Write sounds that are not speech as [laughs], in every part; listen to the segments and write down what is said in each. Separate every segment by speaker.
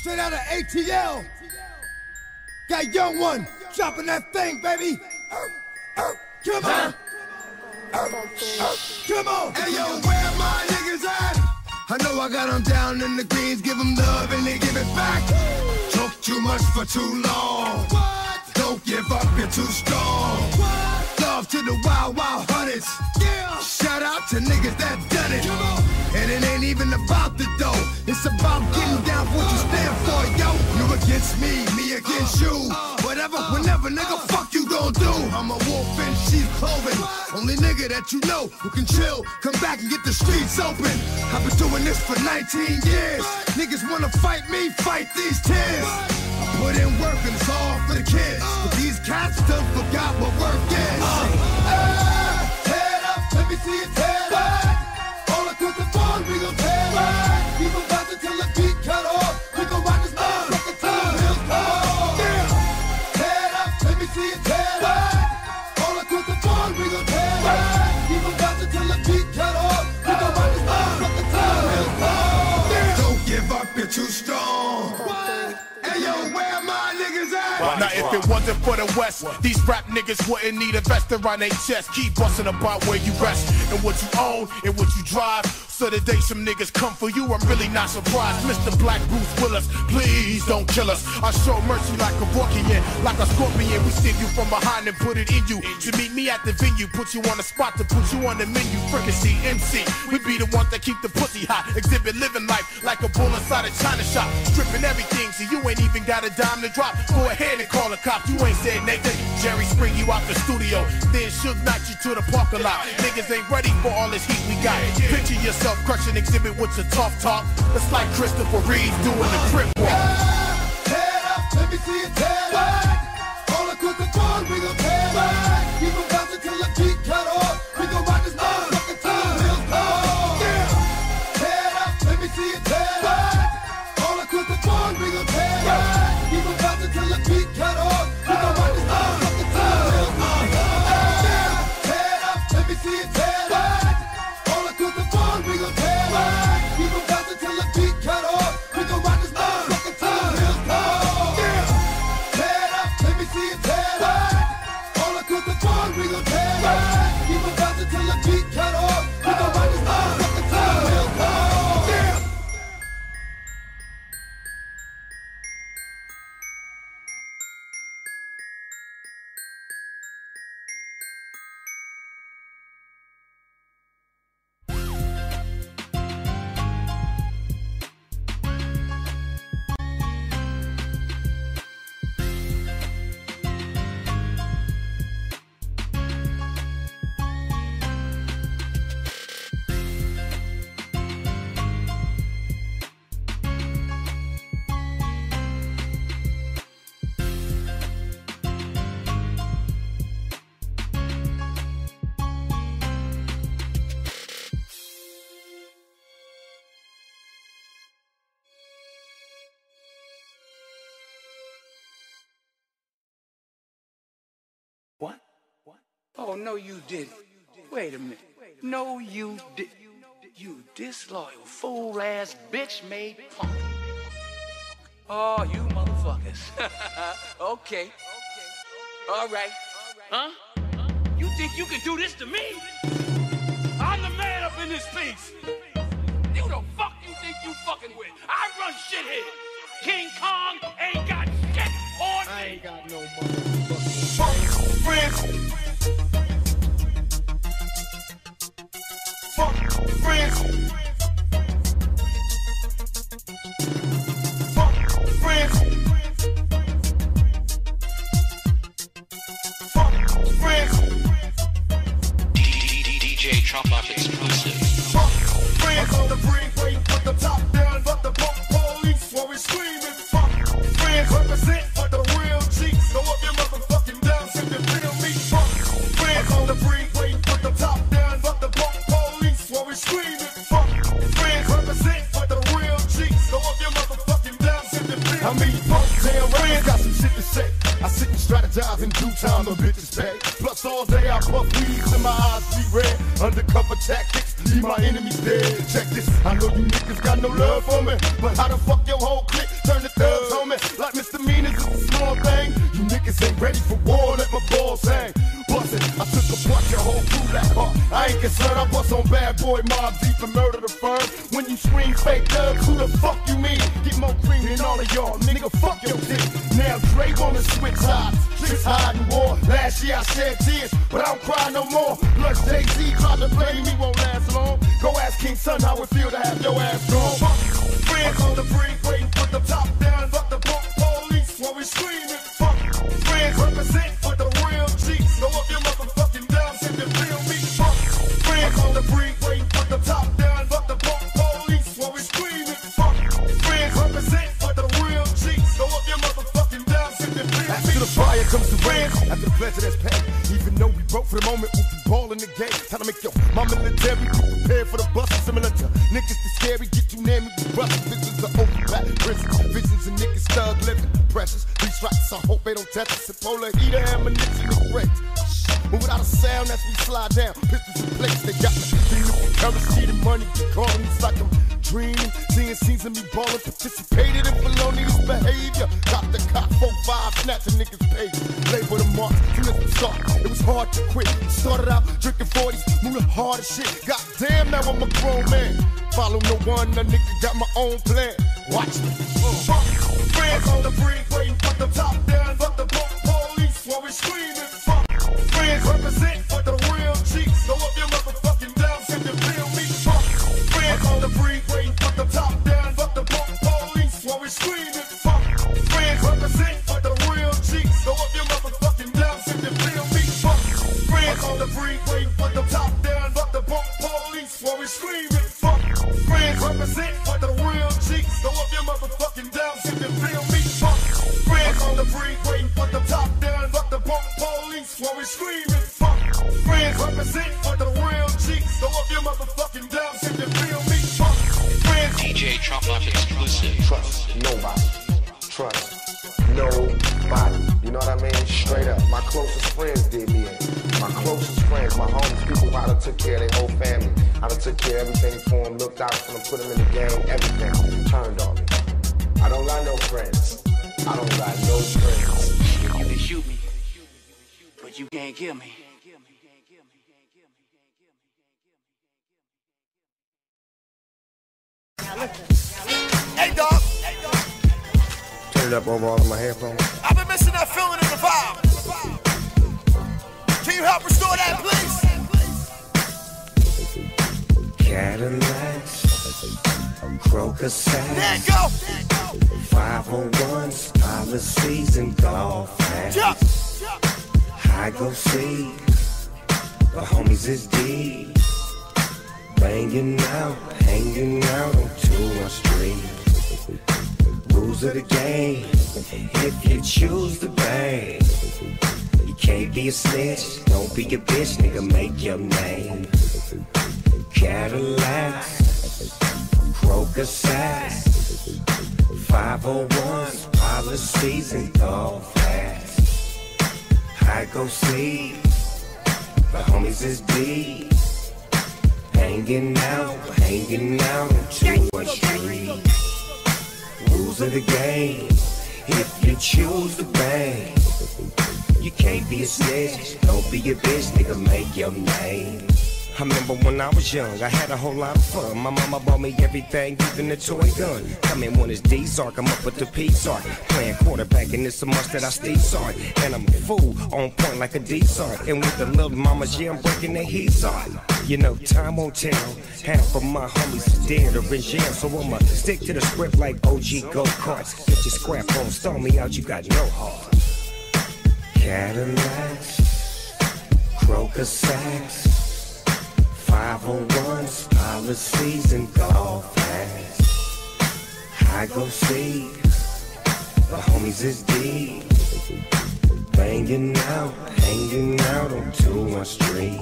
Speaker 1: Straight out of ATL. Got young one dropping that thing, baby. Come on. Come on. Hey, yo, where my niggas at? I know I got them down in the greens, give them love and they give it back. Talk too much for too long. Don't give up, you're too strong. Love to the wild, wild hunters. Yeah. Shout out to niggas that done it. And it ain't even about the dough. It's about getting down for what you stand for, yo. You against me, me against you. Whatever, whenever, nigga, fuck you gon' do. I'm a wolf in sheep's clothing. Only nigga that you know who can chill, come back and get the streets open. I've been doing this for 19 years. Niggas wanna fight me, fight these tears. Put in work and it's all for the kids. But these cats still forgot what work is. Hey, tear it up, let me see tear it up.
Speaker 2: If it wasn't for the West, these rap niggas wouldn't need a vest around their chest. Keep busting about where you rest and what you own and what you drive. So the day some niggas come for you, I'm really not surprised. Mr. Black Bruce Willis, please don't kill us. I show mercy like a Rockian, like a scorpion. We sting you from behind and put it in you. To meet me at the venue, put you on the spot to put you on the menu. Fricassee, MC, we be the ones that keep the pussy hot. Xzibit living life like a bull inside a china shop. Stripping everything, so you ain't even got a dime to drop. Go ahead and call the cop, you ain't said nothing. Jerry spring you out the studio, then should knock you to the parking lot. Niggas ain't ready for all this heat we got. Picture yourself crushing Xzibit with your tough talk. It's like Christopher Reeve doing the crip walk.
Speaker 1: Tear it up, let me see it tear
Speaker 3: Oh, no, you didn't. Wait a minute. No, you did. You disloyal, fool ass bitch made punk. Oh, you motherfuckers. [laughs] okay. All right. Huh? You think you can do this to me? I'm the man up in this piece. Who the fuck you think you fucking with? I run shit here. King Kong ain't got shit on me. I ain't got no motherfucking
Speaker 1: friends. Friends. Fuck friends. Fuck friends.
Speaker 4: DJ Trump Up exclusive.
Speaker 1: Fuck friends I know you
Speaker 4: Trump Up exclusive.
Speaker 5: trust nobody. Trust nobody. You know what I mean? Straight up. My closest friends did me in. My closest friends, my homies, people who I done took care of their whole family. I done took care of everything for them, looked out for them, put them in the game, everything. Turned on me. I don't got no friends. I don't got no friends.
Speaker 3: You can shoot me, but you can't kill me.
Speaker 6: Hey, dog.
Speaker 5: Turn it up over all of my headphones.
Speaker 6: I've been missing that feeling in the vibe. Can you help restore that, please?
Speaker 7: Cadillacs, crocus
Speaker 6: There you go.
Speaker 7: 501s, policies, and golf
Speaker 6: Jump.
Speaker 7: I go see the homies is deep. Banging out, hanging out on 2 Street. Rules of the game, if you choose to bang. You can't be a snitch, don't be a bitch, nigga, make your name. Cadillacs, crocus sacks, 501s, policies, and golf hats. I go see the homies is deep. Hanging out, hanging out on 2 Street. Rules of the game, if you choose to bang. You can't be a snitch, don't be a bitch, nigga, make your name. I remember when I was young, I had a whole lot of fun. My mama bought me everything, even a toy gun. Come in when it's D-Sark, I'm up with the P-Sark. Playing quarterback, and it's a must that I stay Sark. And I'm a fool, on point like a D-Sark. And with the little mamas, yeah, I'm breaking the heat on. You know, time won't tell. Half of my homies is dead or in jail, so I'ma stick to the script like OG go-karts. Get your scrap on, stall me out, you got no heart. Cadillacs, crocus sacks, 501s, policies, and golf hats. I go see the homies is deep. Banging out, hanging out on 2 Street.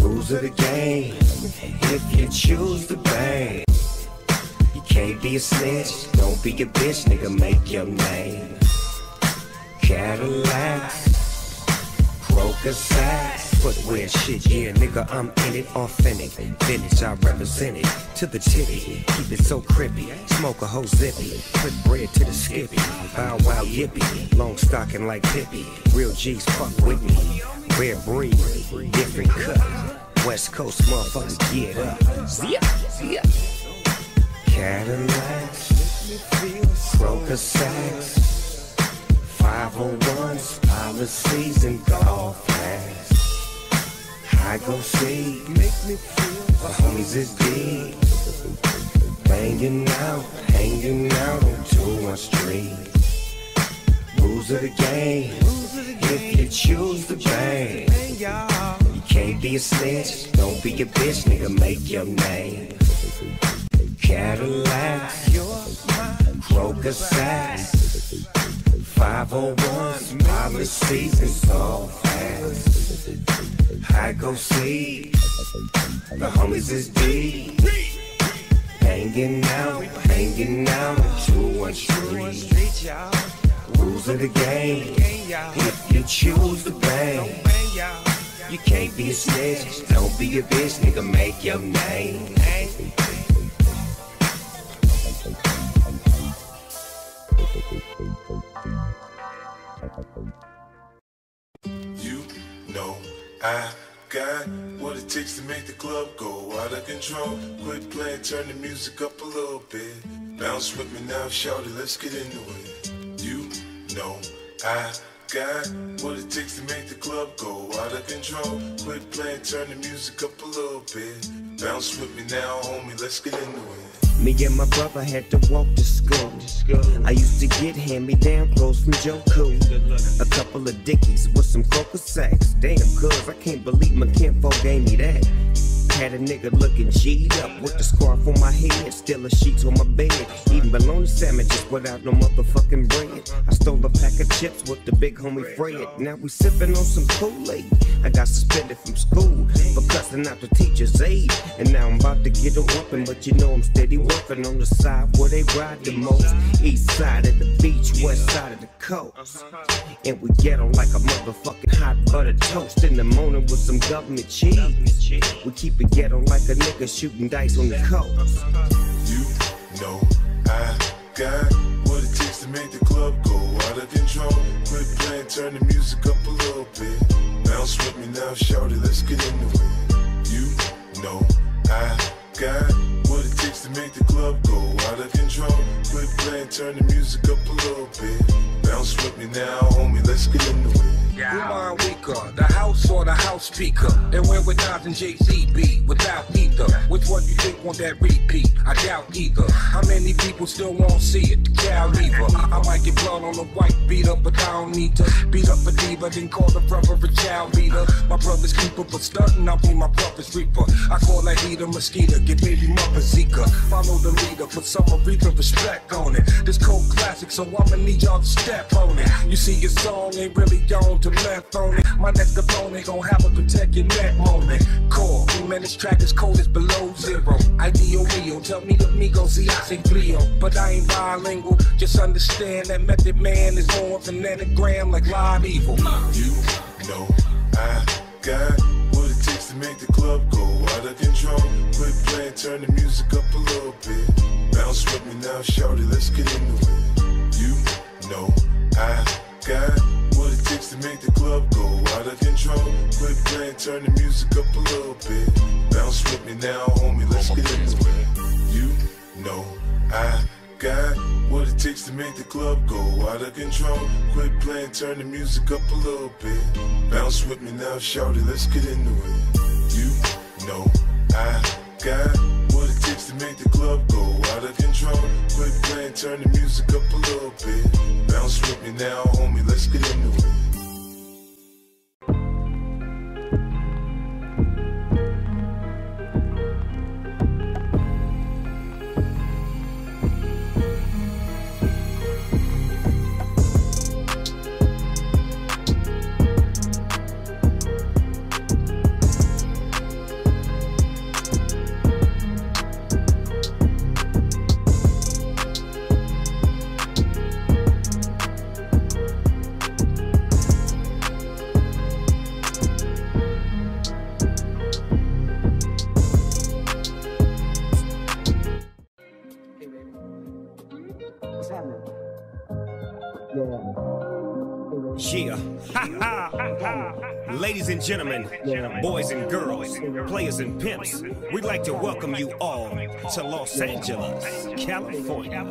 Speaker 7: Rules of the game, if you choose to bang. You can't be a snitch, don't be a bitch, nigga, make your name. Cadillacs, crocus sacks, footwear shit, yeah, nigga, I'm in it, authentic. Vintage, I represent it, to the titty, keep it so crippy. Smoke a whole zippy, put bread to the skippy. Bow wow yippee, long stocking like Pippi. Real G's fuck with me, rare breed, different cut. West Coast motherfuckers get up. Zip, zip. Cadillacs, Kroger sacks, 501s, policies, and golf flags. I go see, make me feel the homies is deep. Banging out, hanging out on 2 Street. Rules of the game, if you choose to bang. You can't be a snitch, don't be a bitch, nigga, make your name. Cadillac, Kroger sacks, 501s, policies, and so fast. I go see, the homies is deep. Hanging out, hanging out, two one street. Rules of the game, if you choose to bang. You can't be a snitch, don't be a bitch, nigga, make your name.
Speaker 8: You I got what it takes to make the club go out of control. Quit playing, turn the music up a little bit. Bounce with me now, shout it, let's get into it. You know I got what it takes to make the club go out of control. Quit playing, turn the music up a little bit. Bounce with me now, homie, let's get into it.
Speaker 7: Me and my brother had to walk to school. I used to get hand-me-down clothes from Cool. A couple of dickies with some Kroger sacks. Damn, cuz I can't believe my kinfolk gave me that. Had a nigga looking G'd up with the scarf on my head, a sheets on my bed. Eating bologna sandwiches without no motherfucking bread. I stole a pack of chips with the big homie Fred. Now we sipping on some Kool-Aid. I got suspended from school for cussing out the teacher's aide. And now I'm about to get a whooping, but you know I'm steady working on the side where they ride the most. East side of the beach, west side of the coast. And we get on like a motherfucking hot butter toast in the morning with some government cheese. We keep it ghetto like a nigga shooting dice on the coast.
Speaker 8: You know I got what it takes to make the club go out of control. Quit playing, turn the music up a little bit. Bounce with me now, shout it, let's get into it. You know I got what it takes to make the club go out of control. Quit playing, turn the music up a little bit. Bounce with me now, homie, let's get in into it.
Speaker 9: Rewind weaker, the house or the house speaker. And where would Nas and Jay-Z be without either? Which one you think want that repeat? I doubt either. How many people still won't see it? The cow lever. I might get blood on the white beater, but I don't need to beat up a diva, then call the brother a child leader. My brother's keeper, but stunting, I'll be my brother's reaper. I call that heater mosquito, get baby mother Zika. Follow the leader, put some Aretha respect on it. This cold classic, so I'ma need y'all to step on it. You see, your song ain't really on to left on it. My next opponent gon' have a protect your neck moment. Core, man, this track is cold as below zero. Ideal Rio, tell me the Migo, see I say Clio. But I ain't bilingual, just understand that Method Man is of an anagram like live evil.
Speaker 8: You know I got to make the club go out of control. Quit playing, turn the music up a little bit. Bounce with me now, shout it, let's get into it. You know I got what it takes to make the club go out of control. Quit playing, turn the music up a little bit. Bounce with me now, homie, let's get into it. You know I got what it takes to make the club go out of control. Quit playing, turn the music up a little bit. Bounce with me now, shout it, let's get into it. You know I got what it takes to make the club go out of control. Quit playing, turn the music up a little bit. Bounce with me now, homie, let's get into it.
Speaker 7: Gentlemen, boys and girls, players and pimps, we'd like to welcome you all to Los Angeles, California.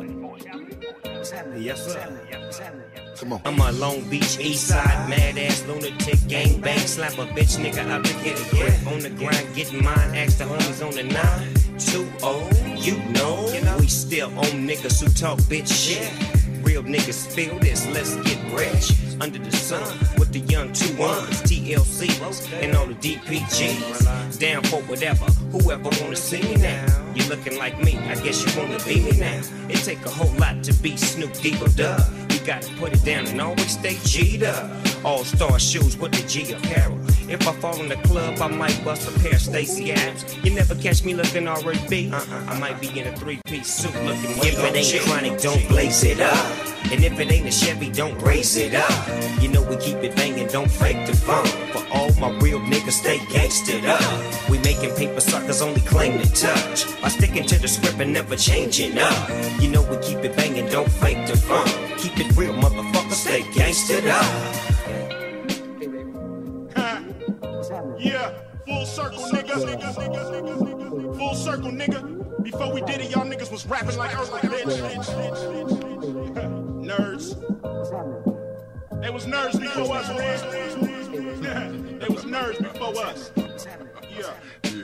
Speaker 7: Yes, sir. Come on. I'm a Long Beach East Side mad ass lunatic gang bang slap a bitch nigga out to get a grip on the grind getting mine ask the homies on the nine two oh you know we still own niggas who talk bitch shit real niggas feel this let's get rich under the sun with the young two ones TLC and all the DPGs down for whatever whoever wanna see me now. You looking like me I guess you wanna be me now. It take a whole lot to be Snoop Dogg. Dub gotta put it down and always stay G'd up. All star shoes with the G apparel. If I fall in the club, I might bust a pair of Stacy Adams. You never catch me looking R&B. Uh-uh, I might be in a three-piece suit looking. If it ain't chronic, don't blaze it up. And if it ain't a Chevy, don't raise it up. You know we keep it banging, don't fake the fun. For all my real niggas, stay gangstered up. We making paper suckers only claim to touch. By sticking to the script and never changing up. You know we keep it banging, don't fake the fun. Keep it real, motherfucker, stay gangstered up.
Speaker 2: Yeah, full circle, nigga. Full circle, nigga. Before we did it, y'all niggas was rapping like Earth, like bitch. [laughs] Nerds. They was nerds before us, man. [laughs] They was nerds before us. Yeah.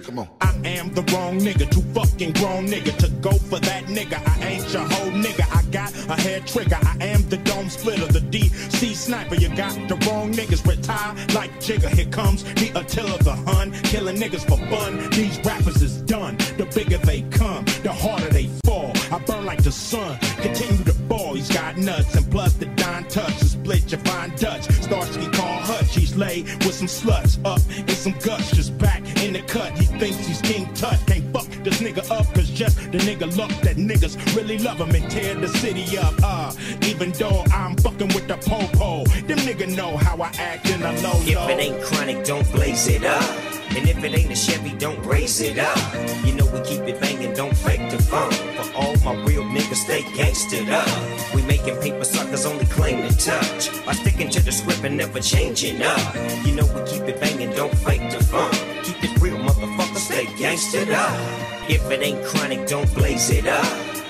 Speaker 2: Come on. I am the wrong nigga, too fucking grown nigga to go for that nigga. I ain't your whole nigga. I got a head trigger. I am the dome splitter, the DC sniper. You got the wrong niggas retire like Jigga. Here comes the Attila the Hun, killing niggas for fun. These rappers is done. The bigger they come, the harder they fall. I burn like the sun. Continue to ball. He's got nuts and plus the Don touch to split your fine Dutch. Starsky call Hutch. He's laid with some sluts up and some guts. Just back in the cut. He thinks he's King Tut. Can't fuck this nigga up, cause just the nigga look that niggas really love him and tear the city up. Uh, even though I'm fucking with the po-po, them nigga know how I act in a low
Speaker 7: If it ain't chronic, don't blaze it up. And if it ain't a Chevy, don't raise it up. You know we keep it banging, don't fake the fun. For all my real niggas, stay gangstered up. We making paper suckers only claim to touch. By sticking to the script and never changing up. You know we keep it banging, don't fake the fun. Keep it real, motherfucker, stay gangstered up. If it ain't chronic, don't blaze it up.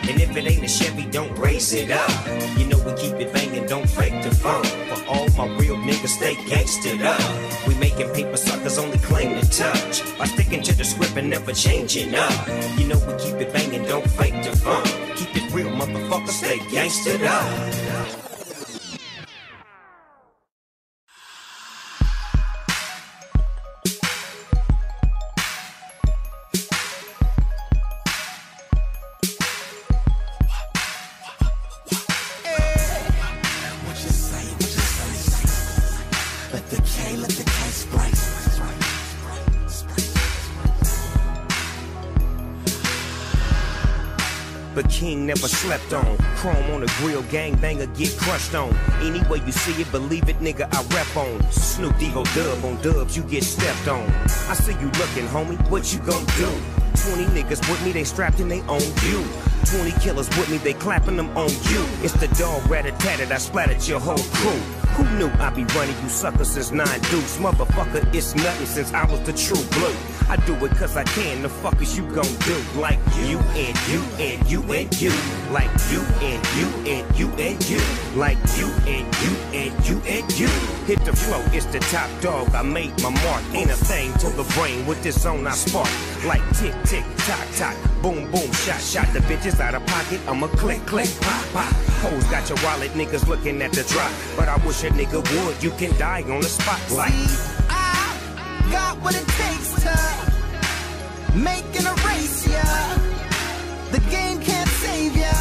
Speaker 7: And if it ain't a Chevy, don't raise it up. You know we keep it banging, don't fake the fun. For all my real niggas, stay gangstered up. We making paper suckers only claim to touch. By sticking to the script and never changing up. You know we keep it banging, don't fake the fun. Keep it real, motherfucker, stay gangstered up. Never slept on. Chrome on the grill, gang banger get crushed on. Any way you see it, believe it, nigga, I rap on. Snoop Dogg Dub on dubs, you get stepped on. I see you looking, homie, what you gon' do? 20 niggas with me, they strapped and they own you. 20 killers with me, they clapping them on you. It's the dog rat-a-tat I splattered your whole crew. Who knew I'd be running you suckers since nine dudes? Motherfucker, it's nothing since I was the true blue. I do it cause I can, the fuck is you gon' do? Like you and you and you and you. Like you and you and you and you. Like you and you and you and you. Hit the flow, it's the top dog, I made my mark. Ain't a thing to the brain, with this zone I spark. Like tick, tick, tock, tock, boom, boom, shot, shot. The bitches out of pocket, I'ma click, click, pop, pop. Hoes got your wallet, niggas looking at the drop. But I wish a nigga would, you can die on the spot. Like,
Speaker 10: I got what it takes to make an erase ya. The game can't save ya.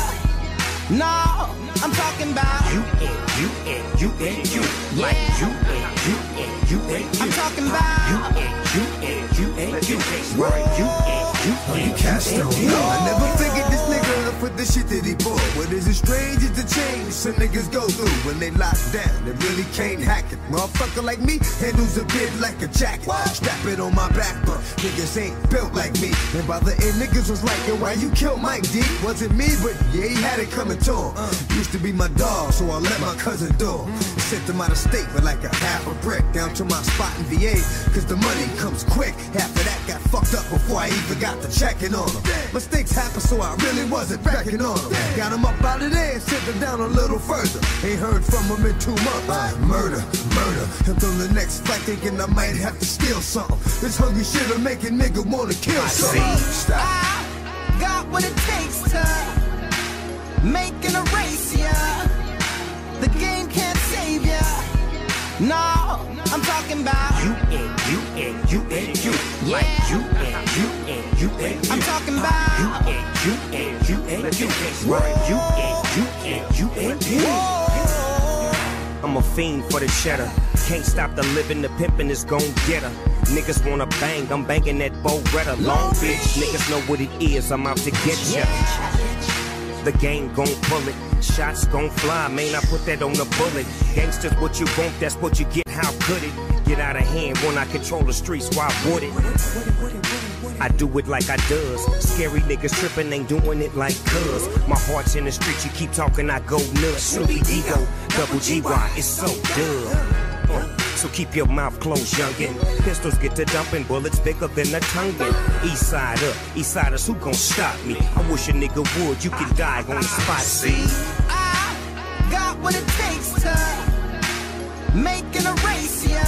Speaker 10: No, I'm talking about
Speaker 7: you and you and you and you. Like you and you and you and you.
Speaker 10: I'm talking about
Speaker 7: you and you and you and you. Right, you and you and you
Speaker 1: Castro.
Speaker 7: you.
Speaker 1: I never figured this nigga up for the shit that he bought. What is it strange is the change some niggas go through when they lock down. They really can't hack it. Motherfucker like me handles a bit like a jacket. Strap it on my back, but niggas ain't built like me. And by the end, niggas was like, yo, why you killed Mike D? Wasn't me, but yeah, he had it coming to him. Uh. Used to be my dog, so I let my cousin do. Sent him out of state with like a half a brick down to my spot in VA, cause the money comes quick. Half of that got fucked up before I even got to checking on him. Mistakes happen, so I really wasn't backing on him. Got him up out of there and sent him down a little further. Ain't heard from him in two months. Murder, murder. Until the next flight, thinking I might have to steal something. This hungry shit'll make a nigga wanna kill something. Stop.
Speaker 10: I got what it takes to make an erase ya. The game can't save ya. No, I'm talking about
Speaker 7: You and you and you and you. Like
Speaker 10: Yeah.
Speaker 7: you and you and you and you.
Speaker 10: I'm talking about You
Speaker 7: and you and you and you. Right. You and you and you and you. I'm a fiend for the cheddar. Can't stop the living, the pimpin' is gon' get her. Niggas wanna bang, I'm banging that Beretta. Long Beach, niggas know what it is, I'm out to get ya. The game gon' pull it, shots gon' fly, man, I put that on the bullet. Gangsters, what you want, that's what you get, how could it? Get out of hand when I control the streets, why would it? I do it like I does. Scary niggas trippin', ain't doing it like cuz. My heart's in the streets, you keep talking, I go nuts. Snoopy Ego, double GY, it's so dumb. So keep your mouth closed, youngin'. Pistols get to dumping, bullets bigger than a tonguin'. East side up, east siders, who gon' stop me? I wish a nigga would, you can die on the spot, see?
Speaker 10: I got what it takes to make an erase ya.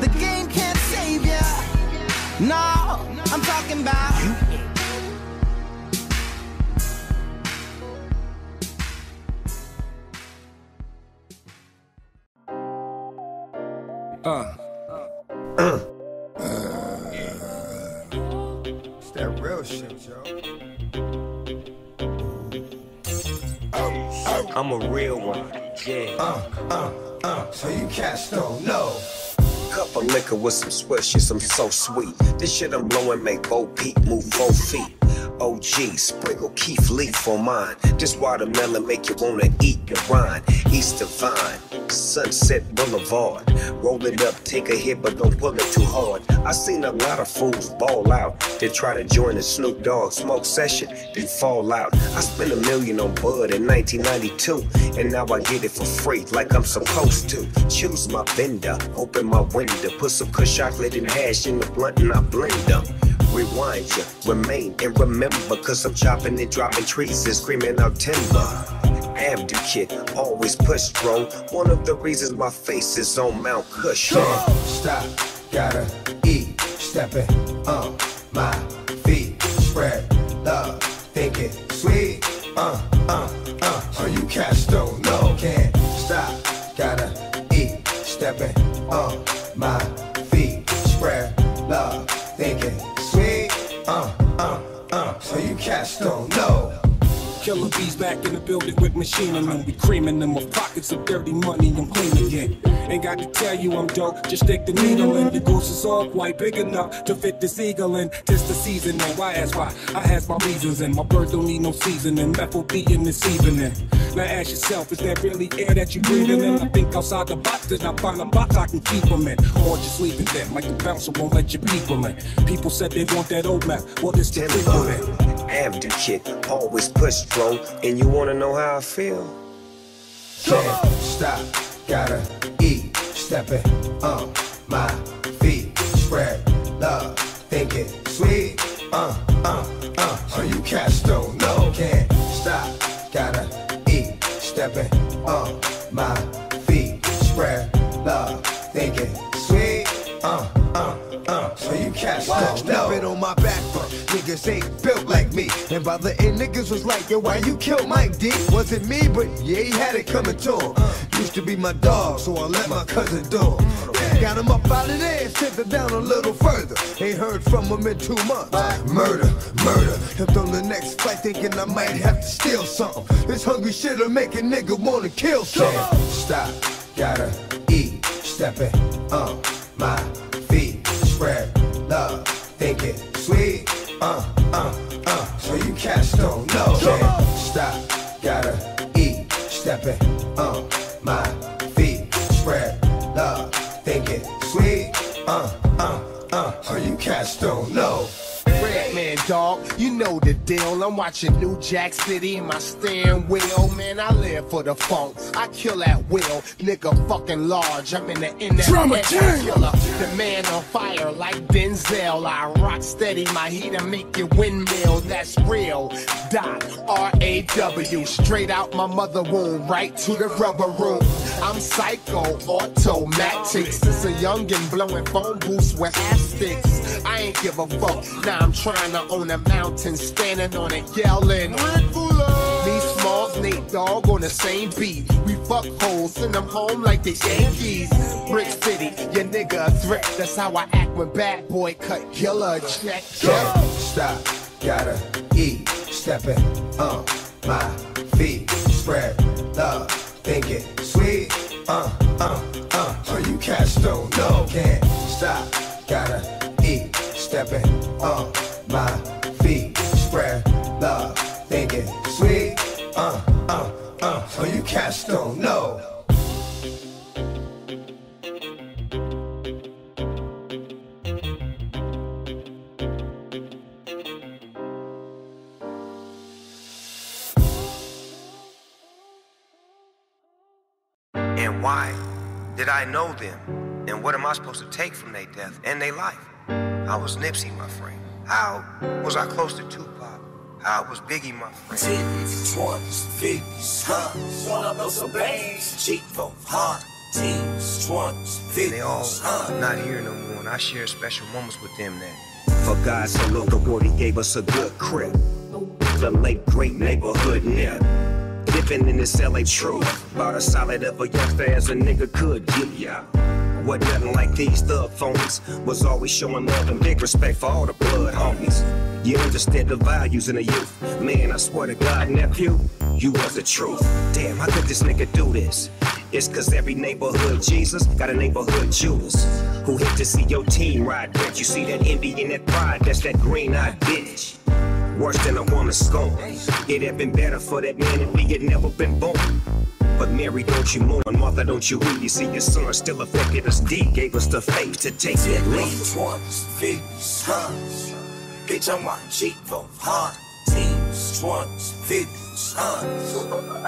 Speaker 10: The game can't save ya. No, I'm talking about
Speaker 7: You yeah.
Speaker 1: Uh, so you cats don't know.
Speaker 11: Cup of liquor with some swishes, I'm so sweet. This shit I'm blowing make Bo Peep move four feet. OG, sprinkle Keith Leaf on mine. This watermelon make you wanna eat your rind. East Divine, Sunset Boulevard. Roll it up, take a hit, but don't pull it too hard. I seen a lot of fools ball out. They try to join the Snoop Dogg smoke session, then fall out. I spent a million on Bud in 1992, and now I get it for free like I'm supposed to. Choose my vendor, open my window, put some kush chocolate and hash in the blunt and I blend them. Rewind ya, remain and remember, cause I'm chopping and dropping trees and screaming out timber. Abdicate, always push, bro. One of the reasons my face is on Mount Kush.
Speaker 1: Can't stop, gotta eat, stepping on my feet, spread love, thinking sweet, uh, uh, uh, so you cats don't know. Can't stop, gotta eat, stepping on my feet, spread love, thinking sweet, uh, uh, uh, so you cats don't know.
Speaker 9: Killer bees back in the building with machining them. We creaming them with pockets of dirty money. I'm clean again. Ain't got to tell you I'm dope. Just stick the needle in. The goose is all quite big enough to fit this eagle in. Tis the season and why ask why? I has my reasons and my bird don't need no seasoning. Meth will be in this evening. Now ask yourself, is that really air that you breathing in? I think outside the box, then I find a box I can keep them in. Or just sleeping there, like the bouncer won't let your people in. People said they want that old map. Well, it's the people in.
Speaker 11: Abdicate, always push, bro. And you wanna know how I feel?
Speaker 1: Can't stop, gotta eat, stepping on my feet, spread love, thinking sweet, uh, uh, uh, so you cats don't. Can't stop, gotta eat, stepping on my feet, spread love, thinking sweet, uh, so you cats don't know. Stepping on my back foot, niggas ain't built like me, and by the end niggas was like, yo, why you killed Mike D? Wasn't me, but yeah, he had it coming to him. Used to be my dog, so I let my cousin do him. Got him up out of there sent him down a little further. Ain't heard from him in two months. Murder, murder. Helped on the next flight thinking I might have to steal something. This hungry shit'll make a nigga wanna kill something. Can't stop, gotta eat, stepping on my. Spread love, think it sweet, uh, uh, uh. So you cats don't know. Can't stop, gotta eat, stepping on my feet. Spread love, think it sweet, uh, uh, uh. So you cats don't know.
Speaker 6: Man, dog, you know the
Speaker 12: deal. I'm watching New Jack City in my steering wheel. Man, I live for the funk. I kill at will. Nigga fucking large. I'm in the internet
Speaker 13: Drama
Speaker 12: killer. The man on fire like Denzel. I rock steady. My heat and make you windmill. That's real. Dot R A W. Straight out my mother womb. Right to the rubber room. I'm psycho. Automatic. Since a youngin' blowing phone booths with ass sticks. I ain't give a fuck. Now I'm trying to own a mountain. Standing on it yelling. Me, Smalls, Nate Dogg on the same beat. We fuck hoes, send them home like the Yankees. Brick City, your nigga a threat. That's how I act when bad boy cut killer check.
Speaker 1: Can't stop, gotta eat, stepping on my feet, spread love, think it sweet, uh, uh, uh, or you cats don't know. Can't stop, gotta eat, stepping on my feet, spread love, think it sweet, uh, uh, uh, or you cats don't know.
Speaker 7: Did I know them? And what am I supposed to take from their death and their life? I was Nipsey, my friend. How was I close to Tupac? How was Biggie, my friend?
Speaker 14: Titties, ones, fifties, huh? Wanna know some bangs? Cheap for hard. Teams, ones,
Speaker 7: And they all
Speaker 14: fifties, huh?
Speaker 7: not here no more, and I share special moments with them that. For God so loved the world, he gave us a good crib. The late great neighborhood nip. Dipping in this LA truth. About as solid of a youngster as a nigga could give ya. What nothing like these thug phonies was always showing love and big respect for all the blood homies. You understand the values in the youth. Man, I swear to God, nephew, you was the truth. Damn, how could this nigga do this? It's cause every neighborhood Jesus got a neighborhood Judas who hate to see your team ride rich. You see that envy and that pride, that's that green eyed bitch worse than a woman scorn. It had been better for that man if we had never been born. But Mary, don't you mourn, Martha, don't you weep. You see, your son still affected us deep, gave us the faith to take that leap.
Speaker 14: Once, feet, sons, bitch, I'm my cheek of heart, teams, once,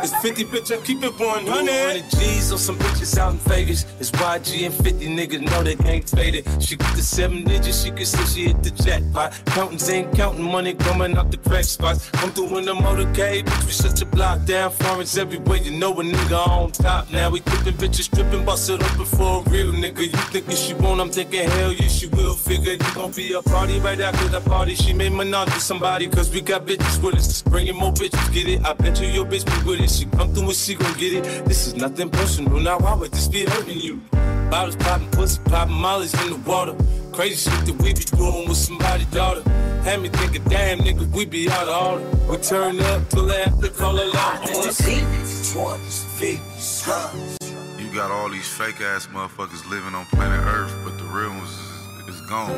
Speaker 8: it's 50, bitch, I keep it 100. G's on some bitches out in Vegas. It's YG and 50 niggas know they ain't faded. She got the seven digits, she can say she hit the jackpot. Counting zinc, counting money coming out the crack spots. Come through in the motorcade, bitch, we such a block down. Foreigns everywhere, you know a nigga on top now. We clipping bitches, stripping, it up before a real nigga. You thinking she won't, I'm thinking hell yeah, she will. Figure you gon' be a party right after the party. She made my with somebody, cause we got bitches with us. Bringing more bitches get it. I bet you your bitch be with it. She come through and she gon' get it. This is nothing personal, now why would this be hurting you? Bottles popping, pussy popping, mollies in the water. Crazy shit that we be doing with somebody's daughter. Had me thinking, damn nigga, we be out of order. We turn up till they have to call a law.
Speaker 14: Titties, ones.
Speaker 15: You got all these fake ass motherfuckers living on planet Earth, but the real ones is, is gone.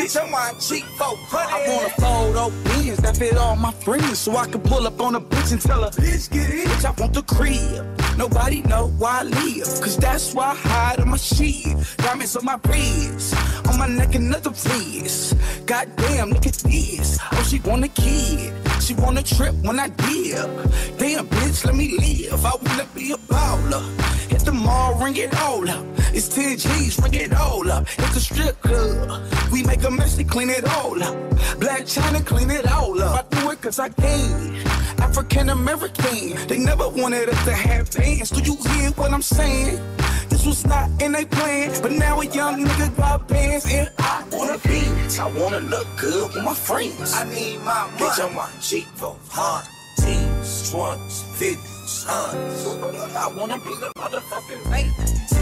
Speaker 14: Bitch, I'm on cheap for
Speaker 16: I wanna fold up beans that fit all my friends so I can pull up on a bitch and tell her, bitch, get in. Bitch, I want the crib. Nobody know why I live, cause that's why I hide on my shit. Diamonds on my wrist, on my neck and other wrist. Goddamn, look at this. Oh, she want a kid. She want a trip when I dip. Damn, bitch, let me live. I wanna be a baller. Hit the mall, ring it all up. It's 10 G's, ring it all up. It's a strip club. We make a mess, they clean it all up. Blac Chyna, clean it all up. I do it cause I can. African American, they never wanted us to have bands. Do you hear what I'm saying? This was not in a plan, but now a young nigga got bands and I wanna be.
Speaker 14: I wanna look good with my friends. I need my money. Bitch, I'm on cheap for hard. Teams, ones, fifties, huh? I wanna be the motherfucking man.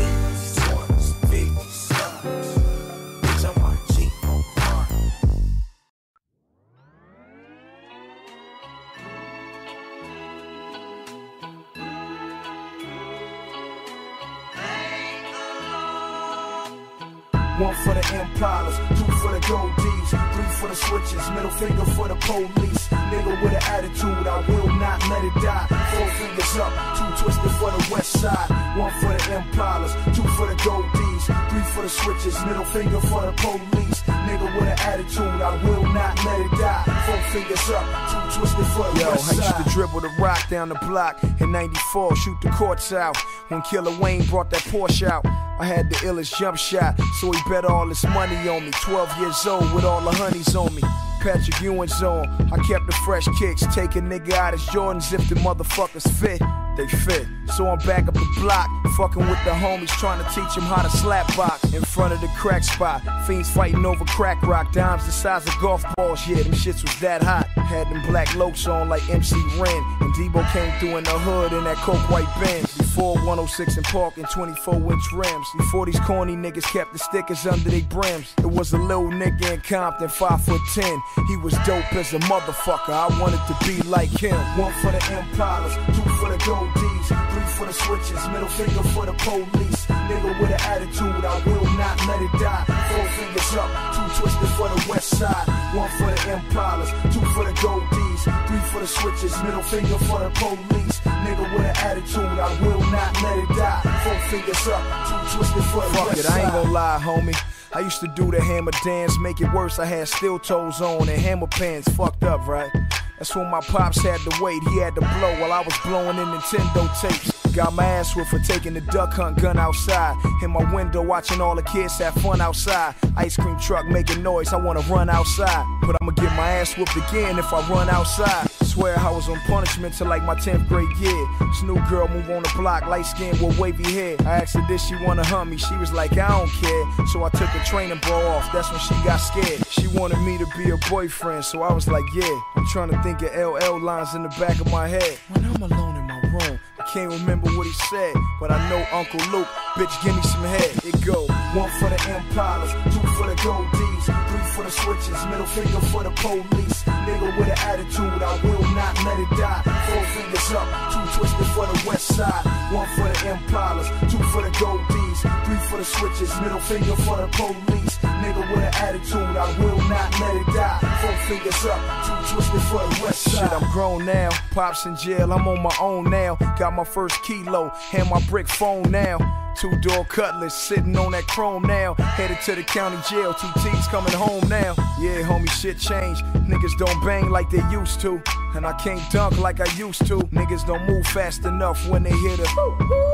Speaker 12: One for the Impalas, for the gold D's, three for the switches, middle finger for the police. Nigga with an attitude, I will not let it die. Four fingers up, two twisted for the west side. One for the Impalas, two for the gold D's, three
Speaker 6: for the switches, middle finger for the police. Nigga with an attitude, I will not let it die. Four fingers up, two twisted for the
Speaker 14: Yo,
Speaker 6: west
Speaker 14: I used to dribble the rock down the block in 94, shoot the courts out. When Killer Wayne brought that Porsche out, I had the illest jump shot, so he bet all his money on me. 12 years old with all the honeys on me. Patrick Ewing's on. I kept the fresh kicks, taking nigga out his Jordans if the motherfuckers fit. They fit. So I'm back up the block, fucking with the homies, trying to teach them how to slap box in front of the crack spot. Fiends fighting over crack rock, dimes the size of golf balls. Yeah, them shits was that hot. Had them black lokes on like MC Ren, and Debo came through in the hood in that coke white Benz. Before 106 and Park and 24 inch rims. Before these corny niggas kept the stickers under their brims. It was a little nigga in Compton, 5 foot 10. He was dope as a motherfucker. I wanted to be like him.
Speaker 6: One for the Impalas, two for the Gold D's, three for the switches, middle finger for the police. Nigga with an attitude, I will not let it die. Four fingers up, two twisted for the west side. One for the Impalas, two for the Gold D's, three for the switches, middle finger for the police. Nigga with an attitude, I will not let it die. Four fingers up, two twisted for the
Speaker 14: Fuck
Speaker 6: west
Speaker 14: it,
Speaker 6: side.
Speaker 14: I ain't gonna lie, homie. I used to do the hammer dance, make it worse. I had steel toes on and hammer pants fucked up, right? That's when my pops had to wait. He had to blow while I was blowing in Nintendo tapes. Got my ass whipped for taking the duck hunt gun outside. In my window, watching all the kids have fun outside. Ice cream truck making noise, I wanna run outside. But I'ma get my ass whipped again if I run outside. Swear I was on punishment till like my 10th grade year. New girl move on the block, light skin with wavy hair. I asked her, did she wanna hunt me? She was like, I don't care. So I took the training bra off, that's when she got scared. She wanted me to be her boyfriend, so I was like, yeah. I'm trying to think of LL lines in the back of my head. When I'm alone in my room, can't remember what he said, but I know Uncle Luke, bitch, give me some head. It go.
Speaker 6: One for the Impalas, two for the Gold D's, three for the switches, middle finger for the police. Nigga with an attitude, I will not let it die. Four fingers up, two twisted for the west side. One for the Impalas, two for the Gold D's, three for the switches, middle finger for the police. Nigga with an attitude, I will not let it die. Four fingers up, two twisted for the west side.
Speaker 14: Shit, I'm grown now. Pops in jail, I'm on my own now. Got my first kilo, hand my brick phone now. Two door cutlass sitting on that chrome now. Headed to the county jail, two T's coming home now. Yeah, homie, shit changed. Niggas don't bang like they used to. And I can't dunk like I used to. Niggas don't move fast enough when they hit a.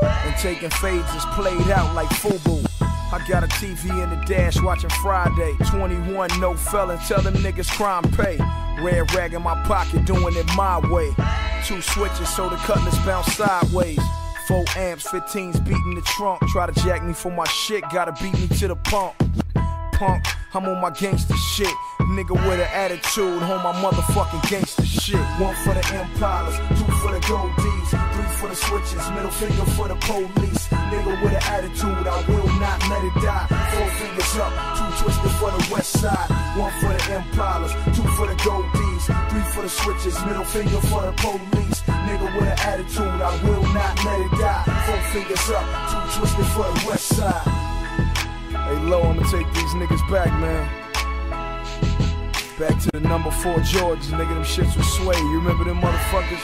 Speaker 14: And taking fades is played out like FUBU. I got a TV in the dash watching Friday. 21, no felon, tell them niggas crime pay. Red rag in my pocket, doing it my way. Two switches so the cutlass bounce sideways. Four amps, 15s beating the trunk. Try to jack me for my shit, gotta beat me to the pump. Punk, I'm on my gangster shit. Nigga with an attitude, on my motherfucking gangster shit.
Speaker 6: One for the Impalas, two for the Gold D's, three for the switches, middle finger for the police. Nigga with an attitude, I will not let it die. Four fingers up, two twisted for the west side. One for the Impalas, two for the Gold D's, three for the switches, middle finger for the police. Nigga with an attitude, I will not let it die. Four fingers up, two twisted for the west side.
Speaker 14: Hey, low, I'ma take these niggas back, man. Back to the number four Jordans, nigga. Them shits was sway. You remember them motherfuckers?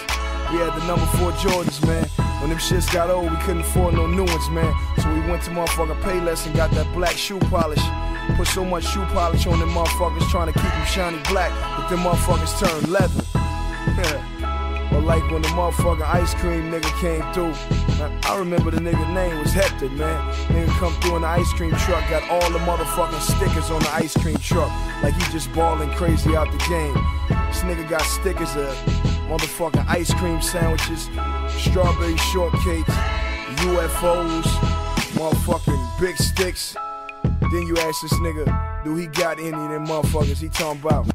Speaker 14: We had the number four Jordans, man. When them shits got old, we couldn't afford no new ones, man. So we went to motherfucking Payless and got that black shoe polish. Put so much shoe polish on them motherfuckers, trying to keep them shiny black, but them motherfuckers turned leather. [laughs] Like when the motherfucking ice cream nigga came through. I remember the nigga name was Hector, man. Nigga come through in the ice cream truck, got all the motherfucking stickers on the ice cream truck. Like he just balling crazy out the game. This nigga got stickers of motherfucking ice cream sandwiches, strawberry shortcakes, UFOs, motherfucking big sticks. Then you ask this nigga, do he got any of them motherfuckers he talking about?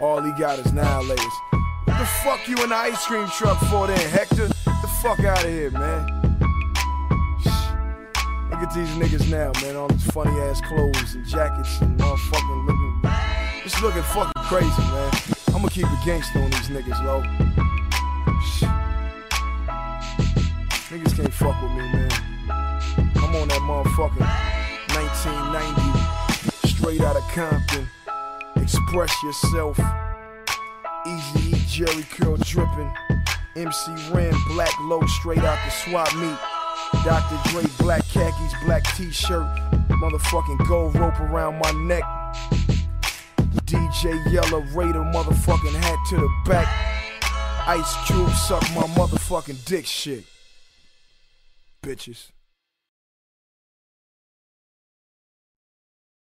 Speaker 14: All he got is annihilators. What the fuck you in the ice cream truck for then, Hector? Get The fuck out of here, man. Look at these niggas now, man. All these funny ass clothes and jackets and motherfucking looking. Just looking fucking crazy, man. I'ma keep it gangster on these niggas, low. Niggas can't fuck with me, man. I'm on that motherfucking 1990, straight out of Compton. Express yourself. Jheri curl dripping. MC Ren, black low, straight out the swap meet. Dr. Dre, black khakis, black t shirt. Motherfucking gold rope around my neck. DJ Yellow Raider motherfucking hat to the back. Ice Cube suck my motherfucking dick shit. Bitches.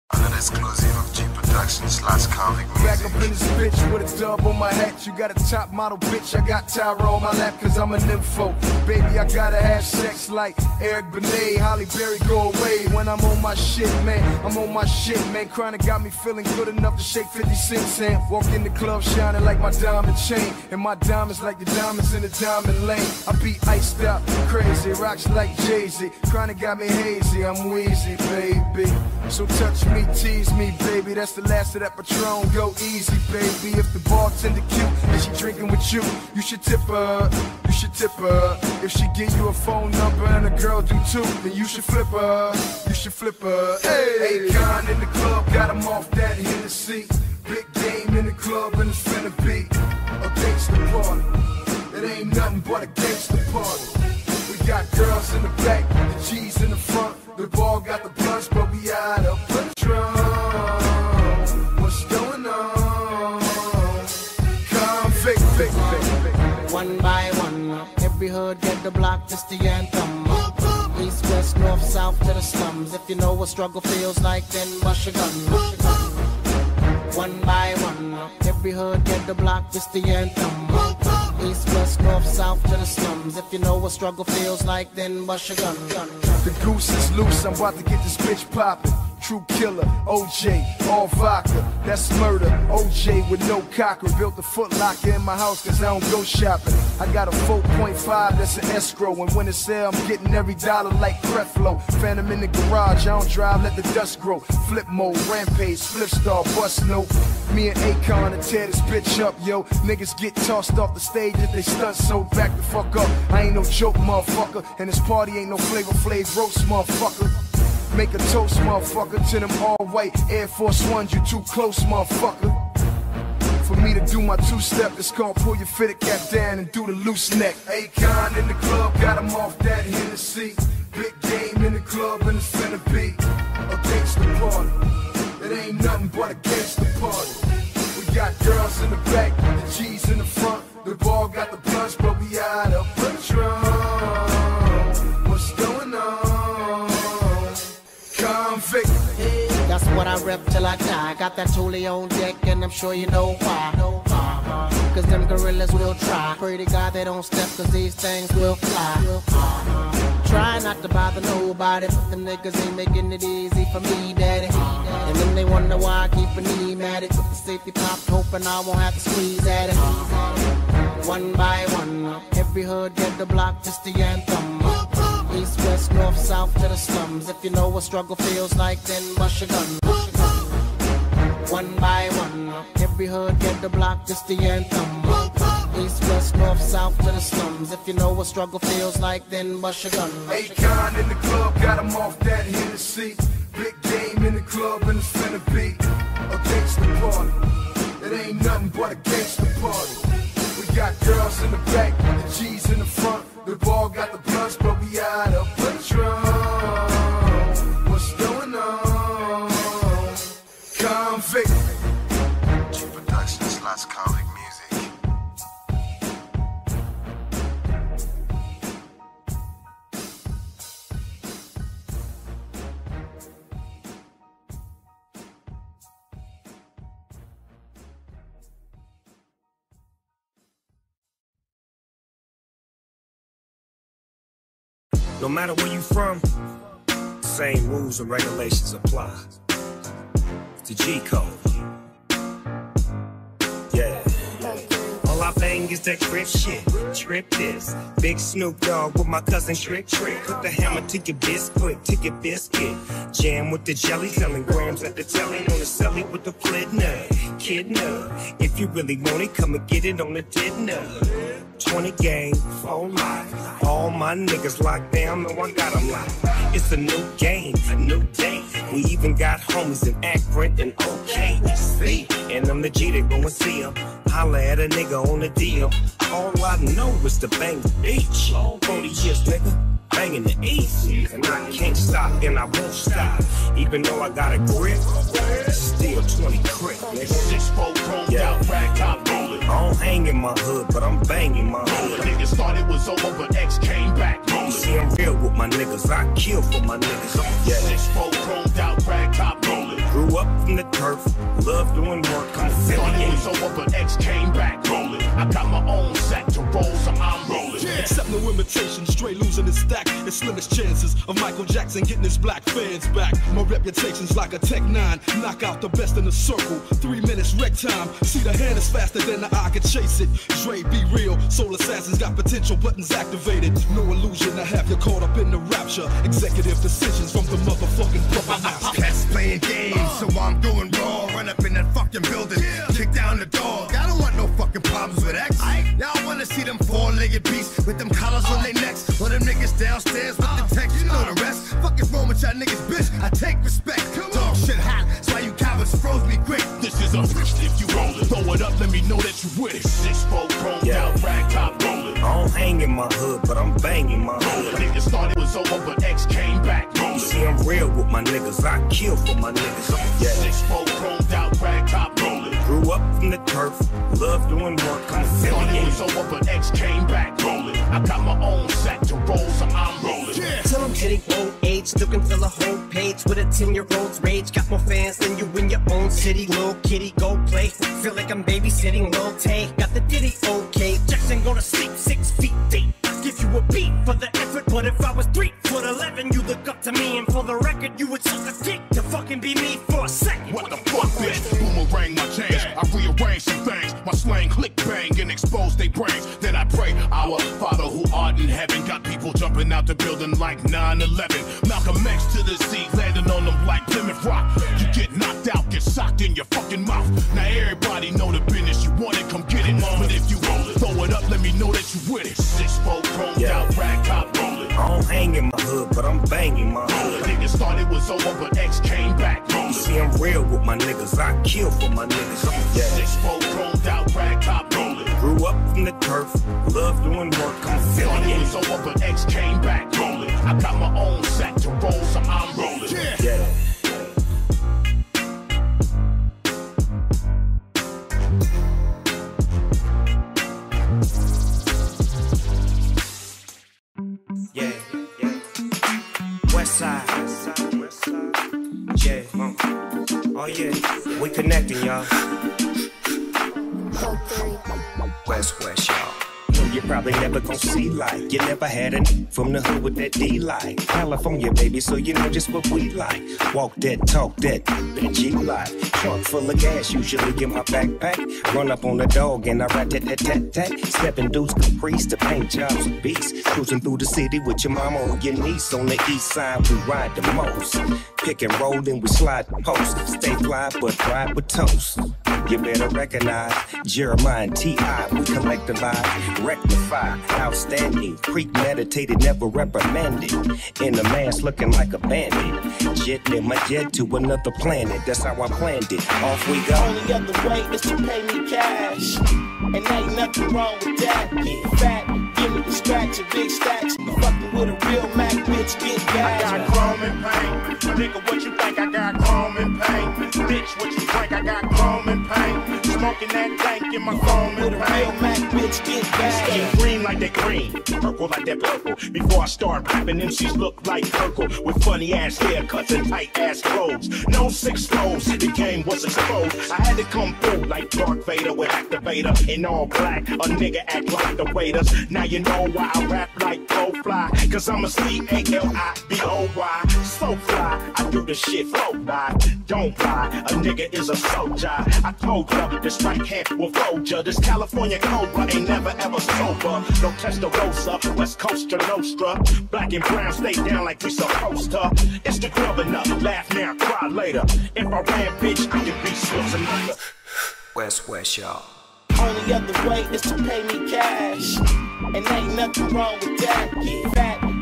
Speaker 17: Of G Productions comic
Speaker 14: Back up in this bitch with a dub on my hat. You got a top model bitch. I got Tyra on my lap cause I'm a nympho. Baby, I gotta have sex like Eric Benet. Halle Berry go away when I'm on my shit, man. I'm on my shit, man. Chronic got me feeling good enough to shake 50 cents and walk in the club shining like my diamond chain. And my diamonds like the diamonds in the diamond lane. I be iced out, crazy, rocks like Jay-Z. Chronic got me hazy, I'm wheezy, baby. So touch me, tease me, baby. That's the last of that Patron. Go easy, baby. If the bartender cute and she drinking with you, you should tip her. You should tip her. If she give you a phone number and a girl do too, then you should flip her. You should flip her. Hey, Akon in the club, got him off that Hennessy. Big game in the club and it's finna be a gangster party. It ain't nothing but a gangster party. We got girls in the the
Speaker 18: you know what struggle feels like, then bust your gun. One by one, every hood get the block, just the anthem. East, west, north, south to the slums. If you know what struggle feels like, then bust your gun. gun.
Speaker 14: The goose is loose, I'm about to get this bitch poppin'. True killer, OJ, all vodka, that's murder. OJ with no cocker, built a foot locker in my house cause I don't go shopping. I got a 4.5 that's an escrow, and when it's sale, I'm getting every dollar like Creflo. Phantom in the garage, I don't drive, let the dust grow. Flip mode, rampage, flip star, bust note. Me and Akon and tear this bitch up, yo. Niggas get tossed off the stage if they stunt, so back the fuck up. I ain't no joke, motherfucker, and this party ain't no flavor flav roast, motherfucker. Make a toast, motherfucker, to them all white Air Force Ones, you too close, motherfucker. For me to do my two step, it's gonna pull your fitted cap down and do the loose neck. Akon in the club, got him off that Hennessy. Big game in the club, and it's finna be a gangster party. It ain't nothing but a gangster party. We got girls in the back, the G's in the front. The ball got the blunts, but we out of Patron.
Speaker 18: What I rep till I die. Got that Tully on deck, and I'm sure you know why. Cause them gorillas will try. Pray to God they don't step, cause these things will fly. Try not to bother nobody, but them niggas ain't making it easy for me, daddy. And then they wonder why I keep a knee. With the safety popped, hoping I won't have to squeeze at it. One by one, every hood get the block, just the anthem. East, west, north, south to the slums. If you know what struggle feels like, then bust your gun. One by one, every hood get the block, just the anthem. East, west, north, south to the slums. If you know what struggle feels like, then bust your gun.
Speaker 14: Akon in the club, got him off that Hennessy. Big game in the club, and it's finna be a gangster party. It ain't nothing but a gangster party. Got girls in the back, the G's in the front. The ball got the blunts, but we out of Patron.
Speaker 7: No matter where you from, same rules and regulations apply. It's the G code. Yeah. All I bang is that grip shit. Trip this. Big Snoop Dogg with my cousin Trick Trick. Put the hammer to your biscuit, to your biscuit. Jam with the jelly, selling grams at the telly. On the celly with the flit kidna. If you really want it, come and get it on the dinner. 20 game, life. Oh all my niggas locked down, no, I got them locked. It's a new game, a new day. We even got homies in Akron and OK. See, and I'm the G that go and see 'em. Holla at a nigga on the deal. All I know is the bang the beach. 40 years, nigga. banging the east. And I can't stop and I won't stop. Even though I got a grip, still 20 crit.
Speaker 2: Six four chromed out, rag top.
Speaker 7: I don't hang in my hood, but I'm banging my hood.
Speaker 2: niggas thought it was over, but X came back rolling.
Speaker 7: See, I'm real with my niggas. I kill for my niggas. Yeah.
Speaker 2: Six four chromed out, rag top rolling.
Speaker 7: Grew up from the turf, love doing work. I'm
Speaker 2: Thought it was over, but X came back rolling. I got my own set to roll, so I'm rolling.
Speaker 19: Accept no imitation, straight losing his stack. The slimmest chances of Michael Jackson getting his black fans back. My reputation's like a Tech 9, knock out the best in the circle. Three minutes wreck time. See the hand is faster than the eye can chase it. Dre, be real. Soul assassins got potential buttons activated. No illusion to have you caught up in the rapture. Executive decisions from the motherfucking puppet uh, uh, master.
Speaker 1: Uh, Cats playing games, so I'm doing raw. Run up in that fucking building, kick down the dog. I don't want no fucking problems with X. Y'all wanna see them four-legged beasts with them collars on their necks, or them niggas downstairs with the text. You know the rest. Fuck is wrong with y'all niggas, bitch? I take respect. Dog shit hot, that's why you cowards froze me quick.
Speaker 2: This is a bitch if you rollin'. Throw it up, let me know that you with it. Six four chromed
Speaker 7: Yeah.
Speaker 2: out, rag top rolling.
Speaker 7: I don't hang in my hood, but I'm banging my
Speaker 2: The
Speaker 7: hood.
Speaker 2: niggas thought it was over, but X came back rolling.
Speaker 7: See, I'm real with my niggas. I kill for my niggas. Yeah.
Speaker 2: Six four chromed out, rag top rolling.
Speaker 7: Grew up from the turf, love doing work. I'm
Speaker 2: Thought it
Speaker 7: affiliated.
Speaker 2: over, but X came back rolling. I got my own set to roll, so I'm rolling.
Speaker 20: Till I'm hitting old age, still can fill a whole page with a 10 year old's rage. Got more fans than you in your own city. Little kitty, go play. Feel like I'm babysitting Lil Tay. Got the ditty okay. Jackson go to sleep six feet deep. Give you a beat for the effort, but if I was three foot eleven, you look up to me, and for the record, you would suck a dick to fucking be me for a second.
Speaker 2: What the fuck, bitch? Boomerang my change. I rearrange some things. My slang click bang and expose they brains. Then I pray, our Father who art in heaven. Got people jumping out the building like 9-11. Malcolm X to the Z, landing on them like Plymouth Rock. You get knocked out, get socked in your fucking mouth. Now everybody know the business. You want it, come get it. But if you roll it, throw it up, let me know that you with it. Six four chromed
Speaker 7: Yeah.
Speaker 2: out, rag top rolling.
Speaker 7: I don't hang in my hood, but I'm banging my hood.
Speaker 2: Niggas thought it was over, but X came back rolling.
Speaker 7: See, I'm real with my niggas. I kill for my niggas. Yeah.
Speaker 2: Six four chromed out, rag top rolling.
Speaker 7: Grew up from the turf, love doing work. I'm
Speaker 2: Thought it was over, but X came back rolling. I got my own set to roll, so I'm rolling.
Speaker 7: Yeah. Yeah, yeah. West side. Yeah. uh. Oh yeah. We connecting, y'all. West West, y'all. You probably never gon' see like You never had a from the hood with that D like California, baby, so you know just what we like. Walk that, talk that, that G life Trunk full of gas, usually in my backpack. Run up on the dog and I rat tat tat tat tat Stepping dudes caprice to paint jobs with beats Cruising through the city with your mama or your niece. On the east side, we ride the most. Pick and roll and we slide the post. Stay fly but ride with toast. You better recognize Jeremiah and T.I. We collect the collectivize, rectify, outstanding, premeditated, never reprimanded. In a mask looking like a bandit. Jet in my jet to another planet. That's how I planned it. Off we go.
Speaker 21: Only other way is to pay me cash. And ain't nothing wrong with that. Get fat, give me the scratch and big stacks. Fucking with a real Mac bitch, get gas.
Speaker 6: I got chrome and pain. Nigga, what you think? I got chrome and pain. Bitch, what you think? I got chrome and pain. Smoking that dank in my chrome and pain.
Speaker 21: Mac bitch, get.
Speaker 6: Skin green like that green, purple like that purple. Before I start rapping, MCs look like Urkel with funny ass haircuts and tight ass clothes. No six flows, the game was exposed. I had to come through like Darth Vader with activator in all black. A nigga act like the waiters. Now you know why I rap like Go Fly. Cause I'm a C-A-L-I-B-O-Y. So fly, I do the shit flow by. Don't lie, a nigga is a soldier. I told ya, the strike hand will fold ya. This California Cobra ain't never ever sober. No Testarossa, West Coast or Nostra. Black and brown stay down like we supposed to. It's the governor, laugh now, cry later. If I ran, bitch, I could be Schwarzenegger.
Speaker 7: West West, y'all.
Speaker 21: Only other way is to pay me cash. And ain't nothing wrong with that. Get fat,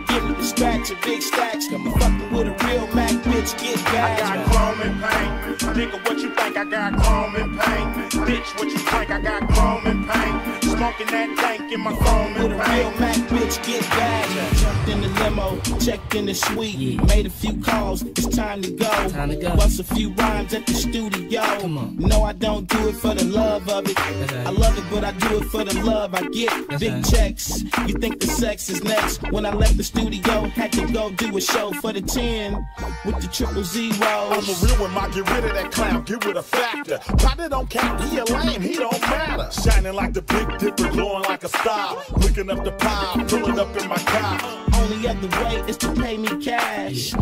Speaker 21: give me the scratch and big stacks. I'm fucking with a real Mac bitch, get
Speaker 6: back.
Speaker 21: I
Speaker 6: got chrome and pain. Nigga, what you think? I got chrome and pain. Bitch, what you think? I got chrome and pain.
Speaker 21: Smoking that dank in my chrome with a real Mac bitch get back. Jumped in the limo, checked in the suite, made a few calls. It's time to go. Time to go. Bust a few rhymes at the studio. Come on. No, I don't do it for the love of it. I love it, but I do it for the love I get. Big checks. You think the sex is next? When I left the studio, had to go do a show for the 10 with the triple zero.
Speaker 22: I'm a real one, my get rid of that clown, get rid of factor. Partner don't count, he a lame, he don't matter. Shining like the big dipper, glowing like a star. Looking up the pile, pulling up in my car.
Speaker 21: Only other way is to pay me cash.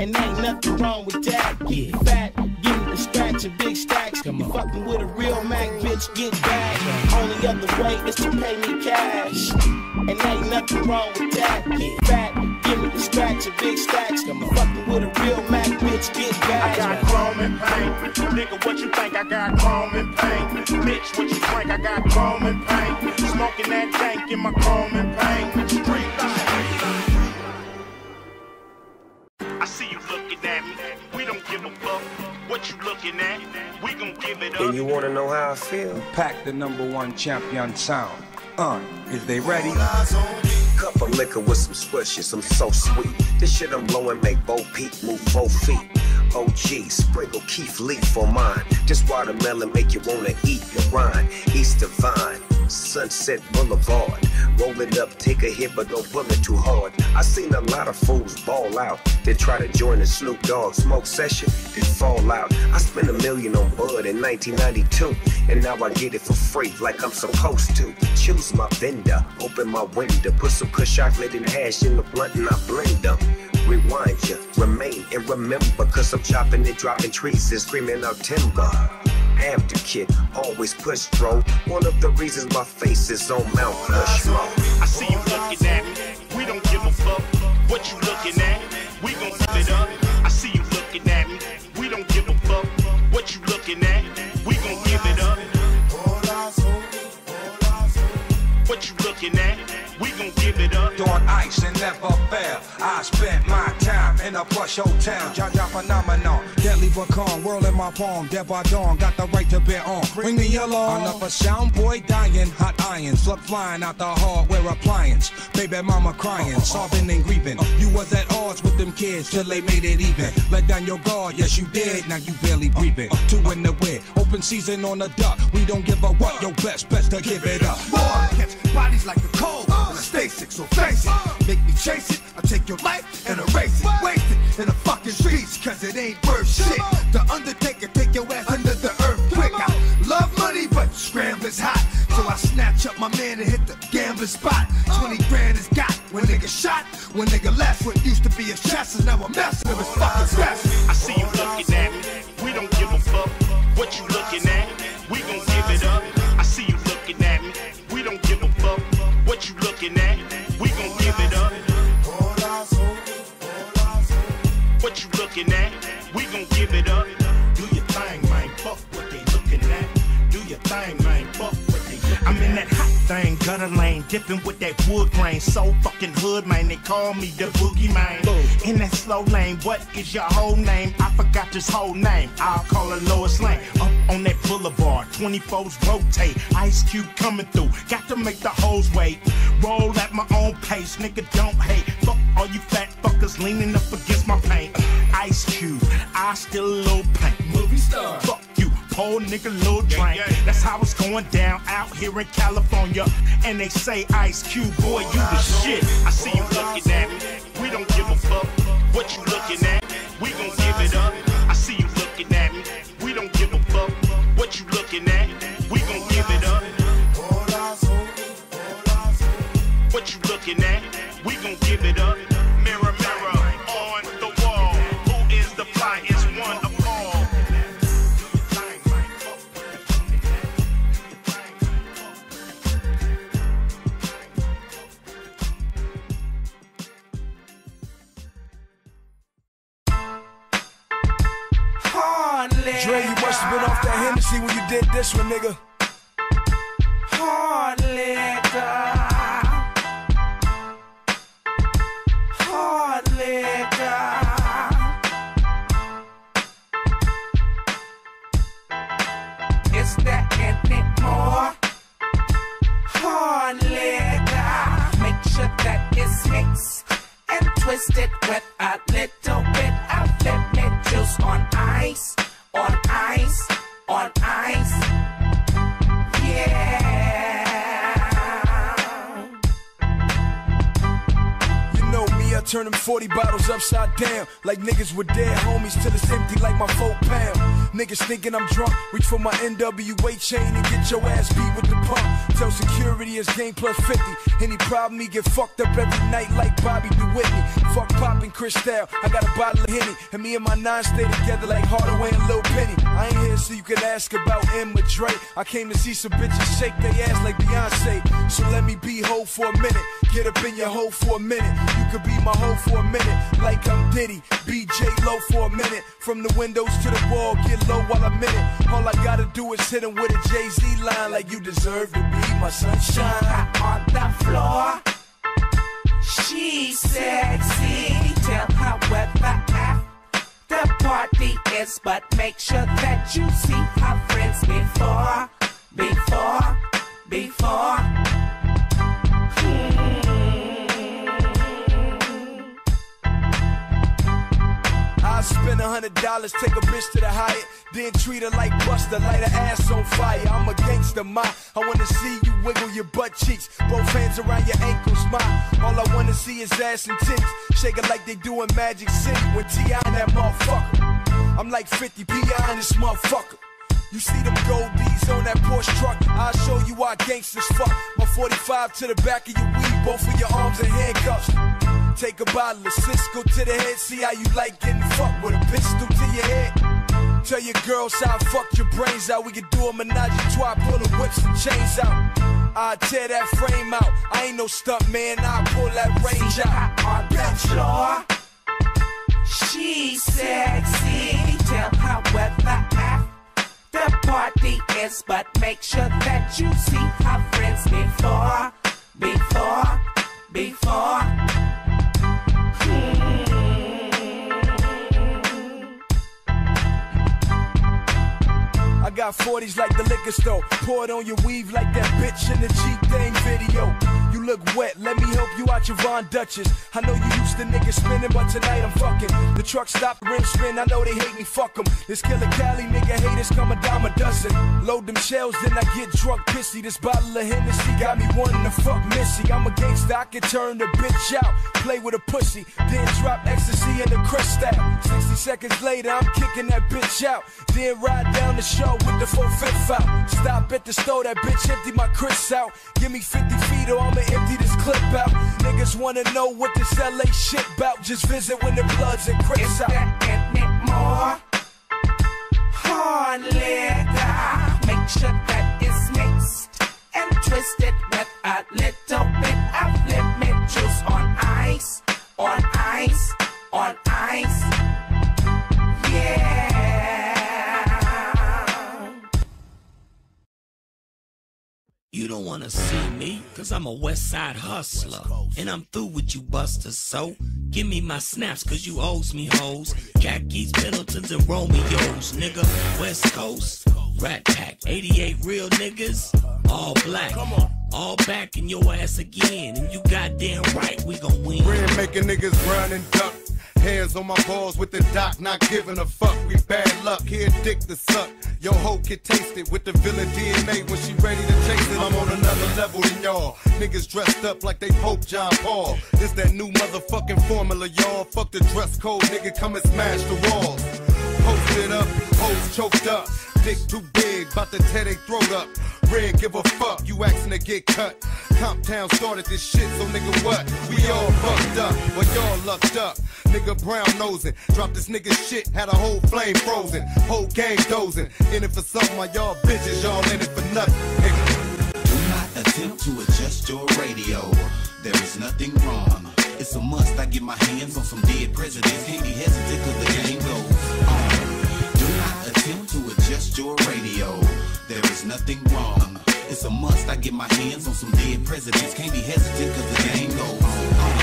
Speaker 21: And ain't nothing wrong with that. Get fat, give me the scratch and big stacks. You fucking with a real Mac bitch, get back. Only other way is to pay me cash. And ain't nothing wrong with that. Get fat, give me the scratch and big stacks. You fucking with a real Mac bitch, get back.
Speaker 22: I got chrome and paint. Nigga, what you think? I got chrome and paint. Bitch, what you think? I got chrome and paint. Smoking that tank in my chrome and paint. Street
Speaker 2: I see you looking at me. We don't give a fuck what you looking at. We gon' give it up.
Speaker 7: And you wanna know how I feel?
Speaker 9: Pack the number one champion sound. Uh, is they ready?
Speaker 7: Cup of liquor with some swishes, some so sweet. This shit I'm blowing make Bo Peep move four feet. OG, sprinkle Keith Leaf for mine. This watermelon make you wanna eat your rind. Easter Vine, Sunset Boulevard. Roll it up, take a hit, but don't pull it too hard. I seen a lot of fools ball out. They try to join the Snoop Dogg smoke session, then fall out. I spent a million on Bud in 1992, and now I get it for free, like I'm supposed to. Choose my vendor, open my window, put some kush chocolate and hash in the blunt, and I blend them. Rewind ya, remain and remember, cause I'm chopping and dropping trees and screaming out timber. Am kid, always push bro. One of the reasons my face is on Mount Rushmore.
Speaker 2: I see you looking at me. We don't give a fuck what you looking at. We gon' give it up. I see you looking at me. We don't give a fuck what you looking at. We gon' give it up. What you looking at? We gon' up.
Speaker 9: Dawn ice and never fail. I spent my time in a plush hotel. Jaja phenomenon. Deadly but calm. World in my palm. Dead by dawn. Got the right to bear on. Bring me along. Another sound boy dying. Hot iron. Slug flying out the hardware appliance. Baby mama crying. Sobbing and grieving. You was at odds with them kids till they made it even. Let down your guard. Yes, you did. Now you barely breathing. Two in the wind. Open season on the duck. We don't give a what. Your best, best to give it up.
Speaker 1: Boy, catch bodies like cold. Stay sick, so face it. Make me chase it. I take your life and erase it. Waste it in the fucking streets, cause it ain't worth shit. The Undertaker take your ass under the earth quick. I love money, but scrambling's hot. So I snatch up my man and hit the gambling spot. 20 grand is got when nigga shot. When nigga left, what used to be his chest is now a mess of his fucking best.
Speaker 2: I see you looking at me. We don't give a fuck what you looking at. We gon' give it up. I see you looking at? I'm in that hot thing, gutter lane, dipping with that wood grain. So fucking hood, man. They call me the boogie man. In that slow lane, what is your whole name? I forgot this whole name. I'll call it Lois Lane. Up on that boulevard, 24s rotate. Ice Cube coming through, got to make the hoes wait. Roll at my own pace, nigga. Don't hate. Fuck all you fat fuckers leaning up against my paint. Ice Cube, I still a little paint. Movie star. Fuck Poor nigga, little drink. That's how it's going down out here in California. And they say, Ice Cube, boy, you the shit. I see you looking at me. We don't give a fuck what you looking at. We gon' give it up. I see you looking at me. We don't give a fuck what you looking at. We gon' give it up. What you looking at? We gon' give it up.
Speaker 14: Dre, you must have been off that Hennessy when you did this one, nigga.
Speaker 23: Hard liquor. Hard liquor. It's that and it more. Hard liquor. Make sure that it's mixed and twisted with a little bit of lemon juice on ice on ice, on ice. Yeah.
Speaker 14: Turn them 40 bottles upside down. Like niggas with dead homies till it's empty like my four pound. Niggas thinking I'm drunk, reach for my NWA chain and get your ass beat with the pump. Tell security it's game plus 50. Any problem, he get fucked up every night like Bobby DeWhitney. Fuck poppin' Cristal, I got a bottle of Henny. And me and my nine stay together like Hardaway and Lil Penny. I ain't here so you can ask about Emma Dre. I came to see some bitches shake their ass like Beyonce. So let me be hoe for a minute. Get up in your hoe for a minute. You could be my hoe for a minute. Like I'm Diddy. BJ Low for a minute. From the windows to the wall, get low while I'm in it. All I gotta do is hit him with a Jay Z line like you deserve to be my sunshine.
Speaker 23: on the floor. She's sexy. Tell her what the party is, but make sure that you see her friends before, before, before.
Speaker 14: I spend a hundred dollars, take a bitch to the Hyatt, then treat her like Buster, light her ass on fire. I'm a gangster, ma. I wanna see you wiggle your butt cheeks, both hands around your ankles, ma. All I wanna see is ass and tits, shake it like they do in Magic City when T.I. and that motherfucker. I'm like 50 P.I. in this motherfucker. You see them gold D's on that Porsche truck? I'll show you why gangsters fuck. My 45 to the back of your weed, both of your arms in handcuffs. Take a bottle of Cisco to the head, see how you like getting fucked with a pistol to your head. Tell your girls how I fucked your brains out. We can do a menage a trois, pull the whips and chains out. I tear that frame out. I ain't no stunt man, I pull that range out.
Speaker 23: on the floor. She's sexy. Tell her what the F the party is, but make sure that you see her friends before, before, before.
Speaker 14: Got 40s like the liquor store. Pour it on your weave like that bitch in the Jeep Dang video. You look wet, let me help you out your Von Dutchess. I know you used to niggas spinning, but tonight I'm fucking. The truck stop, rim spin, I know they hate me, fuck 'em. This killer Cali nigga haters come a dime a dozen. Load them shells, then I get drunk pissy. This bottle of Hennessy got me wanting to fuck Missy. I'm a gangster, I can turn the bitch out. Play with a pussy, then drop ecstasy in the crystal. 60 seconds later, I'm kicking that bitch out. Then ride down the show the full fifth out. Stop at the store, that bitch empty my Chris out. Give me 50 feet or I'ma empty this clip out. Niggas wanna know what this LA shit bout. Just visit when the bloods and Crips out.
Speaker 23: more hard liquor. Make sure that it's mixed and twisted with a little bit of lemon juice on ice, on ice, on ice.
Speaker 24: You don't wanna see me, cause I'm a west side hustler. And I'm through with you busters, so give me my snaps, cause you owes me hoes. Jackies, Pendletons, and Romeos, nigga. West Coast, Rat Pack, 88 real niggas, all black. All back in your ass again, and you goddamn right, we gon' win.
Speaker 25: Red making niggas run and duck. Hands on my balls with the doc, not giving a fuck. We bad luck, here dick to suck. Yo hoe can taste it with the villain DNA when she ready to chase it. I'm on another level than y'all. Niggas dressed up like they Pope John Paul. This that new motherfucking formula, y'all. Fuck the dress code, nigga, come and smash the walls. Posted up, hoes choked up. Dick too big, bout to tear they throat up. Red, give a fuck, you asking to get cut. Comptown started this shit, so nigga what? We all fucked up, but y'all lucked up. Nigga brown nosing, dropped this nigga shit, had a whole flame frozen. Whole game dozing. In it for something, y'all bitches, y'all in it for nothing. Nigga.
Speaker 26: Do not attempt to adjust your radio. There is nothing wrong. It's a must. I get my hands on some dead presidents. Can't be hesitant cause the game goes on. Do not attempt to adjust your radio. There is nothing wrong. It's a must. I get my hands on some dead presidents. Can't be hesitant cause the game goes on.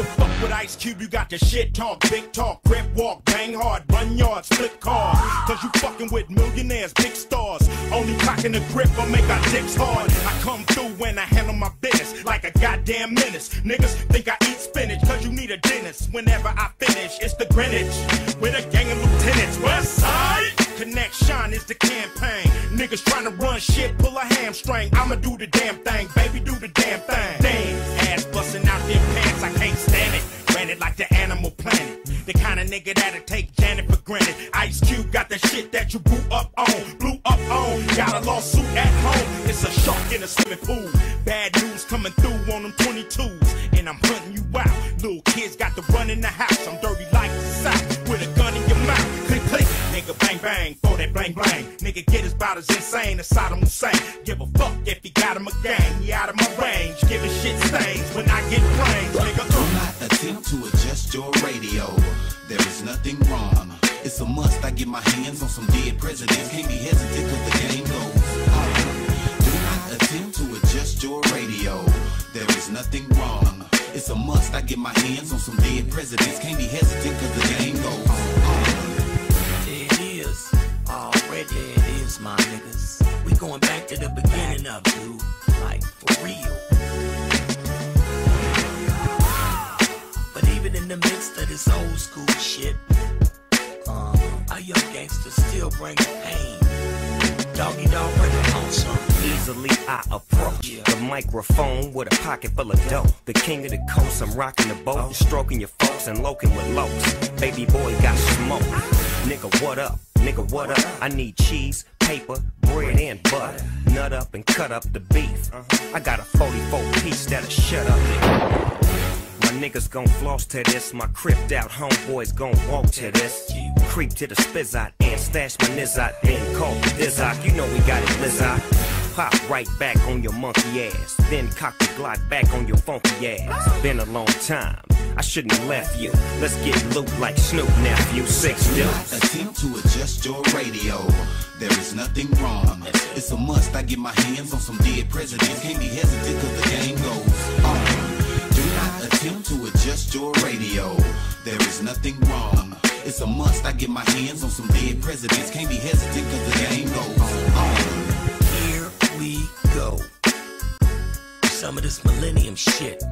Speaker 27: The fuck with
Speaker 2: Ice Cube, you got the shit talk, big talk, grip walk, bang hard, run yards, flip cars. Cause you fucking with millionaires, big stars. Only cocking the grip will make our dicks hard. I come through when I handle my business like a goddamn menace. Niggas think I eat spinach cause you need a dentist. Whenever I finish, it's the Greenwich with a gang of lieutenants. West side connection is the campaign. Niggas trying to run shit, pull a hamstring. I'ma do the damn thing, baby, do the damn thing. Damn, ass busting out their pants, I can't stand it. Ran it like the animal planet. The kind of nigga that'll take Janet for granted. Ice Cube got the shit that you blew up on, blew up on. Got a lawsuit at home, it's a shark in a swimming pool. Bad news coming through on them 22s, and I'm hunting you out. Little kids got to run in the house, I'm dirty bang, for that bang, bang. Nigga get his as insane as Saddam Hussein. Give a fuck if he got him a gang, he out of my range. Giving shit stains when I get brains, nigga. Uh.
Speaker 26: Do not attempt to adjust your radio. There is nothing wrong. It's a must. I get my hands on some dead presidents. Can't be hesitant cause the game goes on. Do not attempt to adjust your radio. There is nothing wrong. It's a must. I get my hands on some dead presidents. Can't be hesitant cause the game goes on.
Speaker 24: It is. Already it is, my niggas. We going back to the beginning of dude. Like, for real. But even in the midst of this old school shit, uh, our young gangsters still bring pain. Doggy dog bring it on some.
Speaker 7: Easily I approach the microphone with a pocket full of dough. The king of the coast, I'm rocking the boat, and stroking your folks and loking with locs. Baby boy got smoke. Nigga, what up? Nigga, what up? I need cheese, paper, bread, and butter. Nut up and cut up the beef. I got a 44 piece that'll shut up. My niggas gon' floss to this, my cripped out homeboys gon' walk to this. Creep to the spizzot and stash my nizzot, then call the dizzot. You know we got it, blizzot. Pop right back on your monkey ass, then cock the Glock back on your funky ass. Been a long time, I shouldn't have left you. Let's get loot like Snoop nephew, six
Speaker 26: Do not attempt to adjust your radio. There is nothing wrong. It's a must. I get my hands on some dead presidents. Can't be hesitant cause the game goes on. Do not attempt to adjust your radio. There is nothing wrong. It's a must. I get my hands on some dead presidents. Can't be hesitant cause the game goes on.
Speaker 24: Go. Some of this millennium shit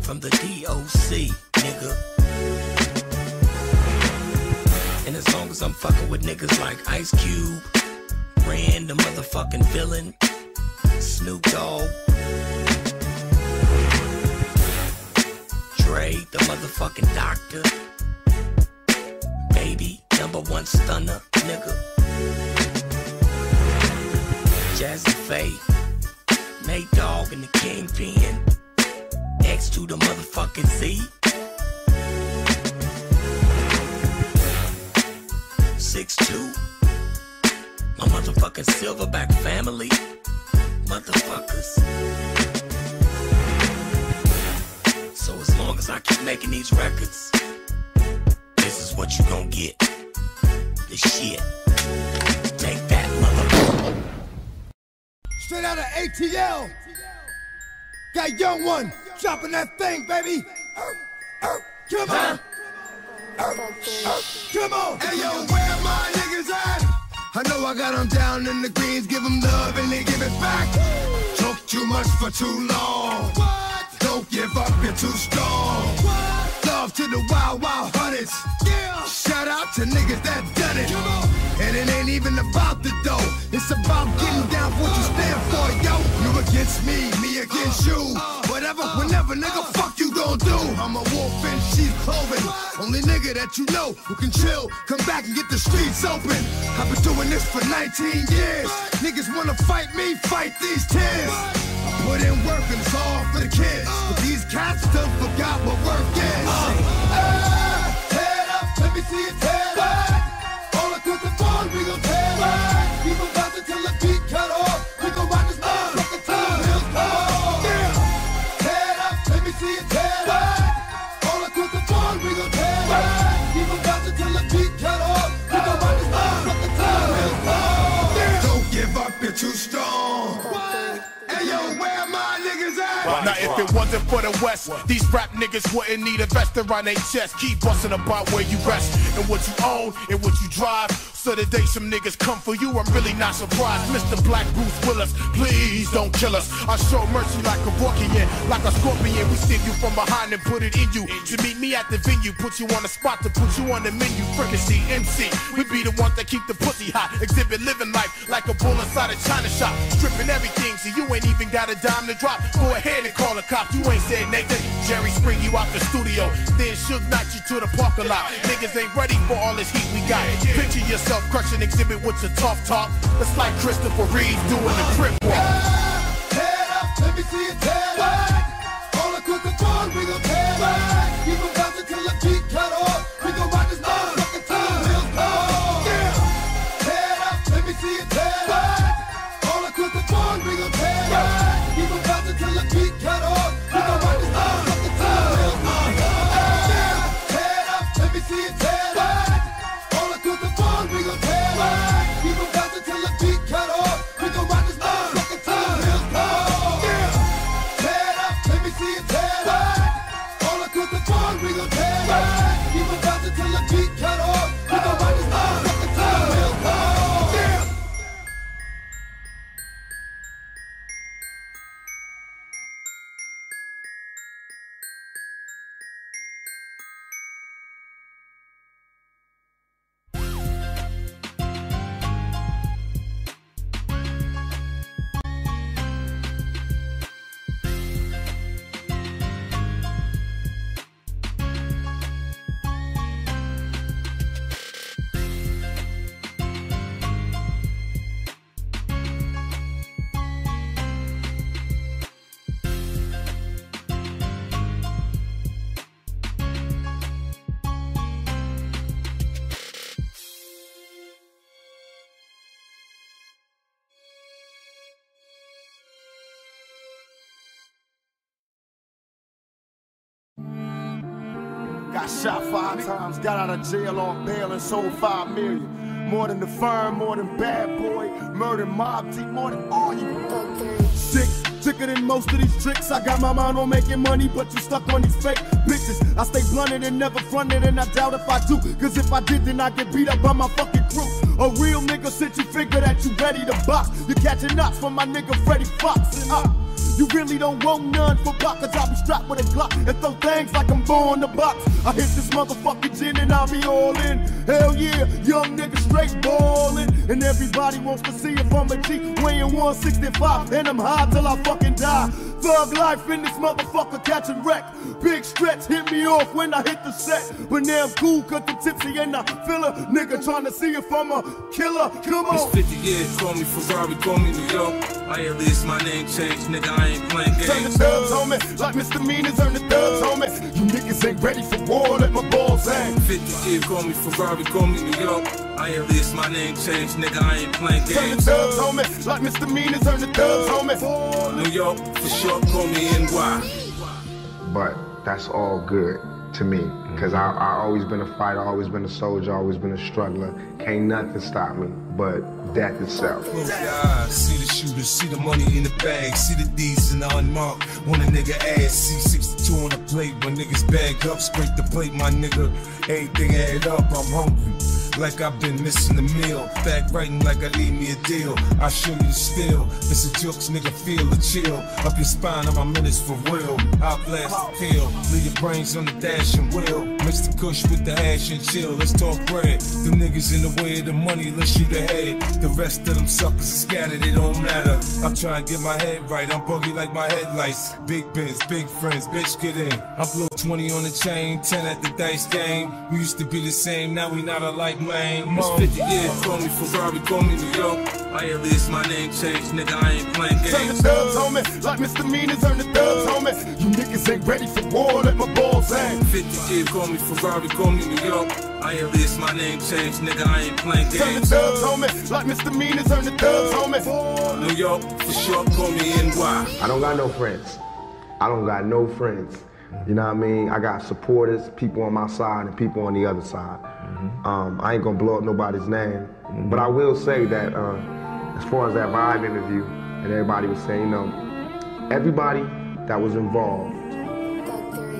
Speaker 24: from the DOC, nigga. And as long as I'm fucking with niggas like Ice Cube, Ran the motherfucking villain, Snoop Dogg, Dre the motherfucking doctor, Baby number one stunner, nigga. Jazze Pha, Nate Dogg and the Kingpin, X to the motherfucking Z. Six two, my motherfucking Silverback family, motherfuckers. So as long as I keep making these records, this is what you gon' get. The shit.
Speaker 1: Straight out of ATL. Got young one dropping that thing, baby. Er, er, Come on. Er, Come on. Hey, yo, where my niggas at? I know I got them down in the greens, give them love and they give it back. Talk too much for too long. Don't give up, you're too strong. To the wild, wild hunters. Yeah. Shout out to niggas that done it. And it ain't even about the dough. It's about getting down for what you stand for, yo. You against me, me against you. Whatever, whenever, nigga, fuck you gon' do. I'm a wolf in sheep's clothing. Only nigga that you know who can chill, come back and get the streets open. I've been doing this for 19 years. Niggas wanna fight me, fight these tears. Put in work and it's all for the kids. But these cats still forgot what work is. Ah, head up, let me see it head up.
Speaker 8: Now, if it wasn't
Speaker 2: for the West. These rap niggas wouldn't need a vest around their chest. Keep busting about where you rest and what you own and what you drive. So the day some niggas come for you, I'm really not surprised. Mr. Black Bruce Willis, please don't kill us. I show mercy like a Rockian, like a scorpion. We sting you from behind and put it in you. To meet me at the venue, put you on the spot to put you on the menu. Fricassee, MC, we be the ones that keep the pussy hot. Xzibit living life like a bull inside a China shop. Stripping everything, so you ain't even got a dime to drop. Go ahead and call a cop, you ain't said Nathan. Jerry spring you out the studio, then Suge knock you to the parking lot. Niggas ain't ready for all this heat we got. Picture yourself crushing Xzibit with your tough talk. That's like Christopher Reeve doing the crip walk.
Speaker 1: Head up, let me see it head up.
Speaker 6: Got shot five times, got out of jail on bail and sold five million. More than the firm, more than bad boy, murder Mobb Deep, more than all you. Sick, sicker than most of these tricks. I got my mind on making money, but you stuck on these fake bitches. I stay blunted and never fronted, and I doubt if I do. Cause if I did, then I get beat up by my fucking crew. A real nigga since you figure that you ready to box. You're catching knots from my nigga Freddie Foxxx. Uh, you really don't want none for block, cause I be strapped with a Glock and throw things like I'm born to box. I hit this motherfucking gin and I'll be all in. Hell yeah, young nigga straight ballin'. And everybody wants to see if I'm a G weighing 165 and I'm high till I fucking die. Thug life in this motherfucker catching wreck. Big stretch hit me off when I hit the set. But now I'm cool cause I'm tipsy and I feel a nigga trying to see if I'm a killer. Come on.
Speaker 8: It's 50 years, call me Ferrari, call me New York. I at least my name changed, nigga, I ain't playing games.
Speaker 6: Turn the dubs on me, like misdemeanors earn the dubs on me. You niggas ain't ready for war, let my balls hang.
Speaker 8: 50 years, call me Ferrari, call me New York. I at least my name changed, nigga, I ain't playing
Speaker 6: Turn the
Speaker 8: games.
Speaker 6: dubs on me, like misdemeanors earn the dubs on me.
Speaker 8: New York, for short, call me NY.
Speaker 28: but that's all good to me because I, I always been a fighter, always been a soldier, always been a struggler. Can't nothing stop me but death itself.
Speaker 26: Close your eyes, see the shooters, see the money in the bag, see the D's in the unmarked. When a nigga ass, see 62 on the plate, when niggas bag up, scrape the plate, my nigga. Everything add up, I'm hungry. Like I've been missing a meal. Fact writing like I need me a deal. I show you the steel. Mr. Jokes, nigga, feel the chill. Up your spine, I'm a minutes for real. I'll blast the pill. Leave your brains on the dash and wheel. Mix the kush with the hash and chill. Let's talk bread. Them niggas in the way of the money, let's shoot ahead. The rest of them suckers are scattered, it don't matter. I'm trying to get my head right. I'm buggy like my headlights. Big bins, big friends, bitch, get in. I blew 20 on the chain, 10 at the dice game. We used to be the same, now we not alike, man. It's 50 years, call me Ferrari, call me New York. I at least my name changed, nigga, I ain't playing
Speaker 8: games.
Speaker 6: Turn the dubs on me, like misdemeanors earn the dubs on me. You niggas ain't ready for war, let my balls hang.
Speaker 8: 50 years, call me Ferrari, call me New York. I at least my name changed, nigga, I ain't playing games.
Speaker 6: Turn the
Speaker 8: games.
Speaker 6: dubs on me, like misdemeanors earn the dubs on me.
Speaker 8: New York, for short, call me NY.
Speaker 28: I don't got no friends. I don't got no friends. You know what I mean? I got supporters, people on my side and people on the other side. Um, I ain't gonna blow up nobody's name, but I will say that uh, as far as that Vibe interview, and everybody was saying, you know, everybody that was involved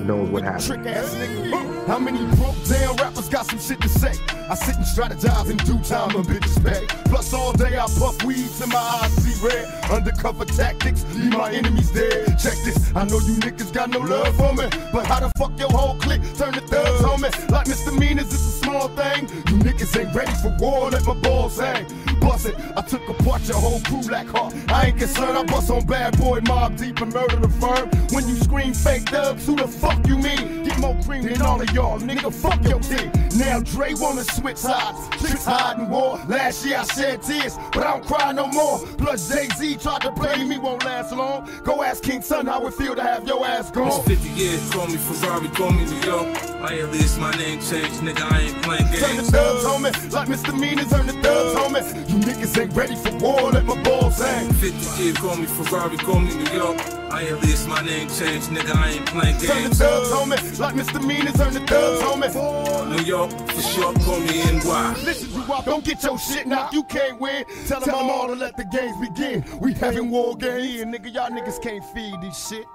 Speaker 28: knows what
Speaker 6: nigga. How many broke down rappers got some shit to say? I sit and strategize in due time, a bitches pay. Plus all day I puff weeds and my eyes see red. Undercover tactics, leave my enemies dead. Check this, I know you niggas got no love for me, but how the fuck your whole clique turn the thugs on me? Like misdemeanors, it's a small thing. You niggas ain't ready for war, let my balls hang. Bust it, I took apart your whole crew like heart. I ain't concerned, I bust on bad boy, Mobb Deep and murder the firm. When you scream fake dubs, who the fuck you mean? Get more cream than all of y'all, nigga, fuck your dick. Now Dre wanna switch sides, tricks hiding war. Last year I shed tears, but I don't cry no more. Plus Jay-Z tried to play me, won't last long. Go ask King Son how it feel to have your ass gone.
Speaker 8: It's 50 years, call me Ferrari, call me New York. My alias, my name changed, nigga, I ain't playing games.
Speaker 6: Turn the dubs me, like misdemeanors, turn the dubs me. You niggas ain't ready for war, let my balls hang.
Speaker 8: 50 years, call me Ferrari, call me New York. My alias, my name changed, nigga, I ain't playing games.
Speaker 6: Turn the
Speaker 8: games.
Speaker 6: dubs on me, like misdemeanors, turn the dubs on me.
Speaker 8: New York, for sure, call me NY.
Speaker 6: Listen, you out, don't get your shit knocked, you can't win. Tell them I'm all to let the games begin. We having war games, yeah, nigga, y'all niggas can't feed this shit.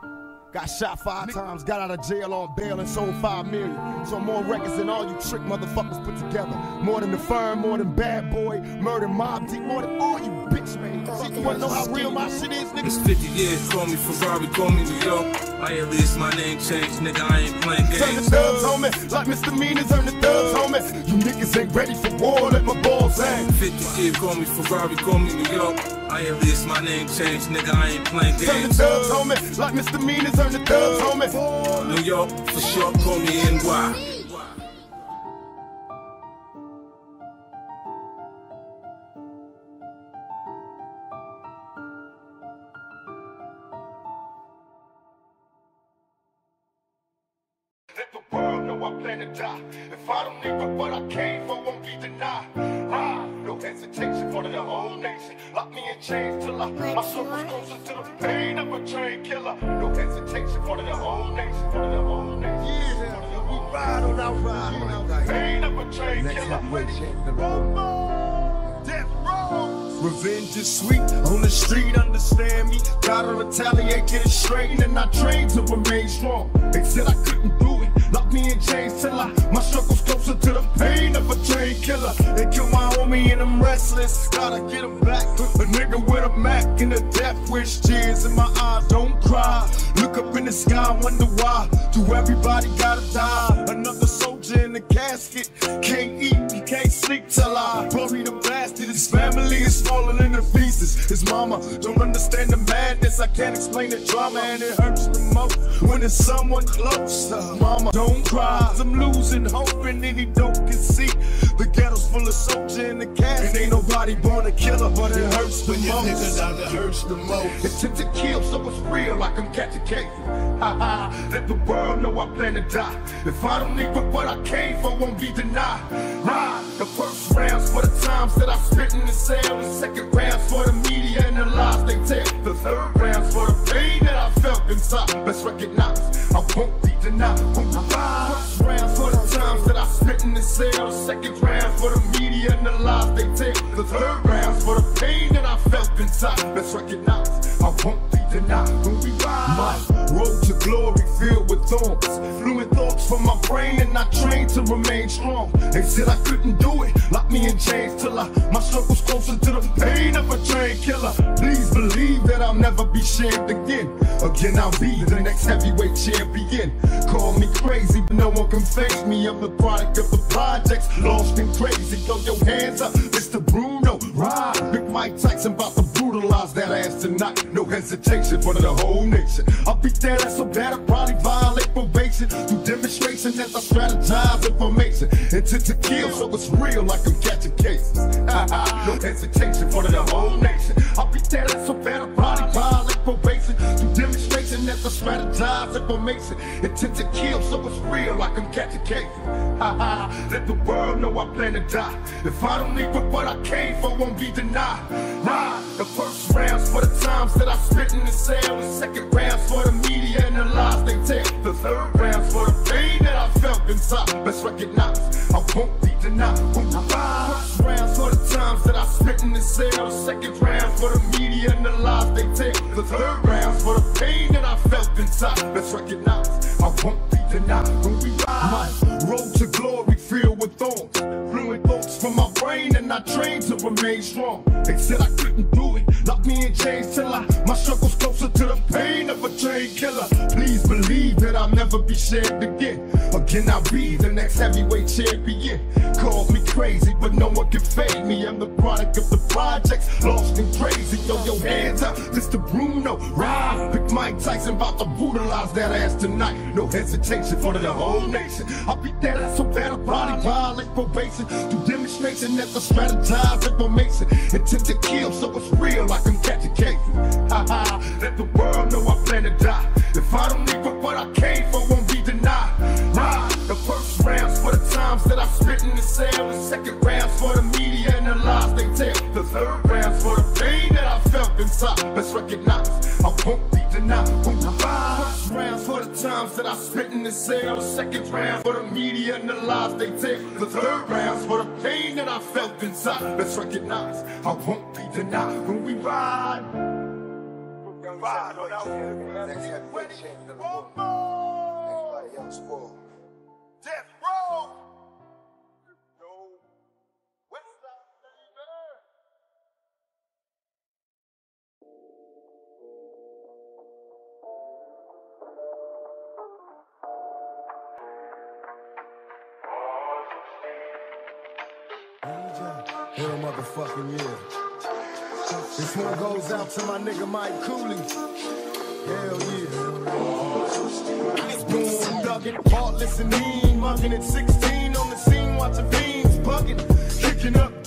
Speaker 6: Got shot five times, got out of jail on bail and sold five million. So more records than all you trick motherfuckers put together. More than the firm, more than bad boy, murder Mobb Deep, more than all you bitch made. You wanna know how real my shit is, nigga?
Speaker 8: It's 50 years, call me Ferrari, call me New York. I at least my name changed, nigga, I ain't playing games.
Speaker 6: Turn the on me, like misdemeanors, turn the on me. You niggas ain't ready for war, let my balls hang.
Speaker 8: 50 years, call me Ferrari, call me New York. My alias, my name changed, nigga, I ain't playing
Speaker 6: Turn the
Speaker 8: games.
Speaker 6: dubs me, like misdemeanors, turn the dubs me.
Speaker 8: New York, for sure, call me NY.
Speaker 6: Train killer. One. Death row. Revenge is sweet on the street, understand me. Gotta retaliate, get it straight, and I train to remain strong. They said I couldn't do it, lock me in chains till I my struggle's closer to the pain of a train killer. They kill my homie and I'm restless, gotta get him back. A nigga with a Mac and a death wish, tears in my eyes, don't cry. Look up in the sky, wonder why. Do everybody gotta die? Another soldier in the casket, can't eat, he can't sleep till I bury the bastard. His family is falling into pieces. His mama don't understand the madness. I can't explain the drama, and it hurts the most when it's someone close. Mama, don't cry. I'm losing hope, and any dope can see the ghetto's full of soldier in the casket. And ain't nobody born a killer, but it hurts the most. It hurts the most. Attempt to kill, so it's real, like I'm catching cases. Ha ha. Let the world know I plan to die. If I don't leave with what I came for, won't be denied. Ride the first rounds for the times that I spent in the cell. The second rounds for the media and the lies they tell. The third rounds for the pain that I felt inside. Let's recognize I won't be denied. Won't be. First rounds for the times that I spent in the cell. The second rounds for the media and the lies they tell. The third rounds for the pain that I felt inside. Let's recognize I won't be denied. When we ride, my road to glory filled with thorns. Fluid thoughts from my brain and I trained to remain strong. They said I couldn't do it. Lock me in chains till I my struggle's closer to the pain of a train killer. Please believe that I'll never be shamed again. Again, I'll be the next heavyweight champion. Call me crazy, but no one can face me. I'm the product of the projects, lost and crazy. Throw your hands up, Mr. Bruno. Ride, Big Mike Tyson about to brutalize that ass tonight. No hesitation for the whole nation. I'll beat that ass so bad I probably violate probation. Through demonstration as I strategize information. Intent to kill, so it's real like I'm catching cases. no hesitation for the whole nation. I'll beat that ass so bad I probably violate probation. Through demonstration as I strategize information. Intent to kill, so it's real like I'm catching cases. Let the world know I plan to die. If I don't leave with what I came for, won't be denied. Ride the first rounds for the times that I spent in the cell. The second rounds for the media and the lies they tell. The third rounds for the pain that I felt inside. Let's recognize I won't be denied. Won't be. First rounds for the times that I spent in the cell. The second rounds for the media and the lies they tell. The third rounds for the pain that I felt inside. Let's recognize I won't be
Speaker 29: tonight when we ride. My road to glory filled with thorns. Fluent thoughts from my brain and I trained to remain strong. They said I couldn't do it, locked me in chains till I, my struggle's closer to the pain of a train killer. Please believe that I'll never be shamed again. Or can I be the next heavyweight champion. Call me crazy, but no one can fade me. I'm the product of the projects, lost and crazy. Yo, yo, hands up, Mr. Bruno, ride. Pick Mike Tyson, about to brutalize that ass tonight. No hesitation station for the whole nation. I'll be that ass so bad, a body violent, probation. Do demonstration that I strategize information. Intent to kill, so it's real, I can catch a case. Ha ha, let the world know I plan to die. If I don't leave for what I came for, won't be die, ride. The first rounds for the times that I spit in the cell. The second rounds for the media and the lies they tell. The third rounds for the pain that I felt inside. Let's recognize I won't be denied when I. First rounds for the times that I spit in the cell. The second round for the media and the lies they tell. The third round for the pain that I felt inside. Let's recognize I won't be denied when we ride. Ride on
Speaker 25: our songs for?
Speaker 29: Death Row!
Speaker 6: Yo, West Hell motherfucking yeah. This one goes out to my nigga Mike Cooley. Hell yeah. Ice dug. Heartless and mean, mugging at 16 on the scene, watching fiends bugging, kicking up.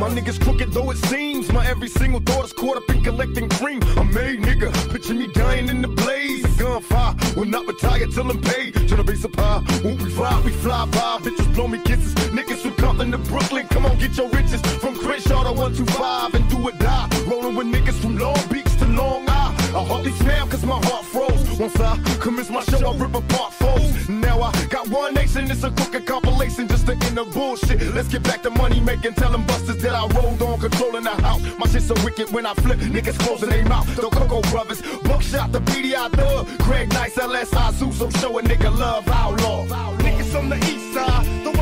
Speaker 6: My niggas crooked though it seems. My every single thought is caught up in collecting cream. I'm made nigga, picture me dying in the blaze. Gunfire will not retire till I'm paid. Turn the bass up high. When we fly, we fly by. Bitches blow me kisses. Niggas from Compton to Brooklyn, come on, get your riches. From Crenshaw to 125 and do or die. Rolling with niggas from Long Beach to. I hardly smile cause my heart froze. Once I commence my show, I rip apart foes. Now I got one nation, it's a crooked compilation just to end the bullshit. Let's get back to money making, tell them busters that I rolled on, controlling the house. My shit so wicked when I flip, niggas closing their mouth. The Coco Brothers, Buckshot, the BDI Thug, Greg Nice, LSI Zeus, I'm showing nigga love, outlaw. Niggas on the east side, throw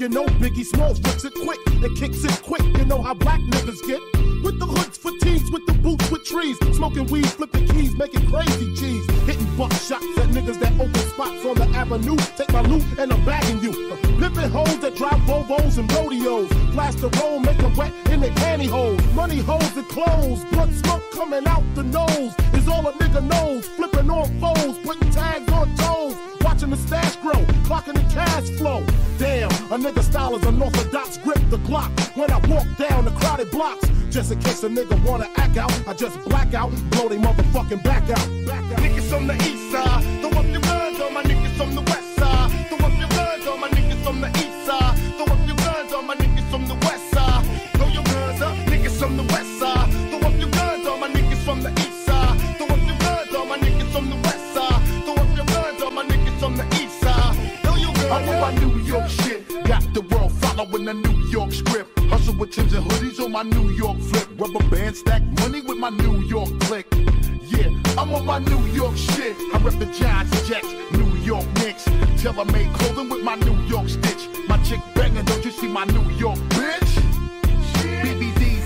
Speaker 30: you know Biggie Smalls flips it quick. It kicks it quick, you know how black niggas get. With the hoods for teens, with the boots with trees. Smoking weed, flipping keys, making crazy cheese. Hitting buck shots at niggas that open spots on the avenue. Take my loot and I'm bagging you. Pimping hoes that drive Volvos and rodeos. Plaster roll, make them wet in their pantyhose. Money holes and clothes. Blood smoke coming out the nose. Is all a nigga knows. Flipping on foes, putting tags on toes. Watching the stash grow, clocking the cash flow. Damn, a nigga style is unorthodox. Grip the Glock when I walk down the crowded blocks. Just in case a nigga wanna act out, I just black out, blow they motherfucking back out. Back out.
Speaker 6: Niggas on the east side,
Speaker 2: following the New York script. Hustle with Timbs and hoodies on my New York flip. Rubber band stack money with my New York click. Yeah, I'm on my New York shit. I rep the Giants, Jets, New York Knicks. I made clothing with my New York stitch. My chick banging, don't you see my New York bitch?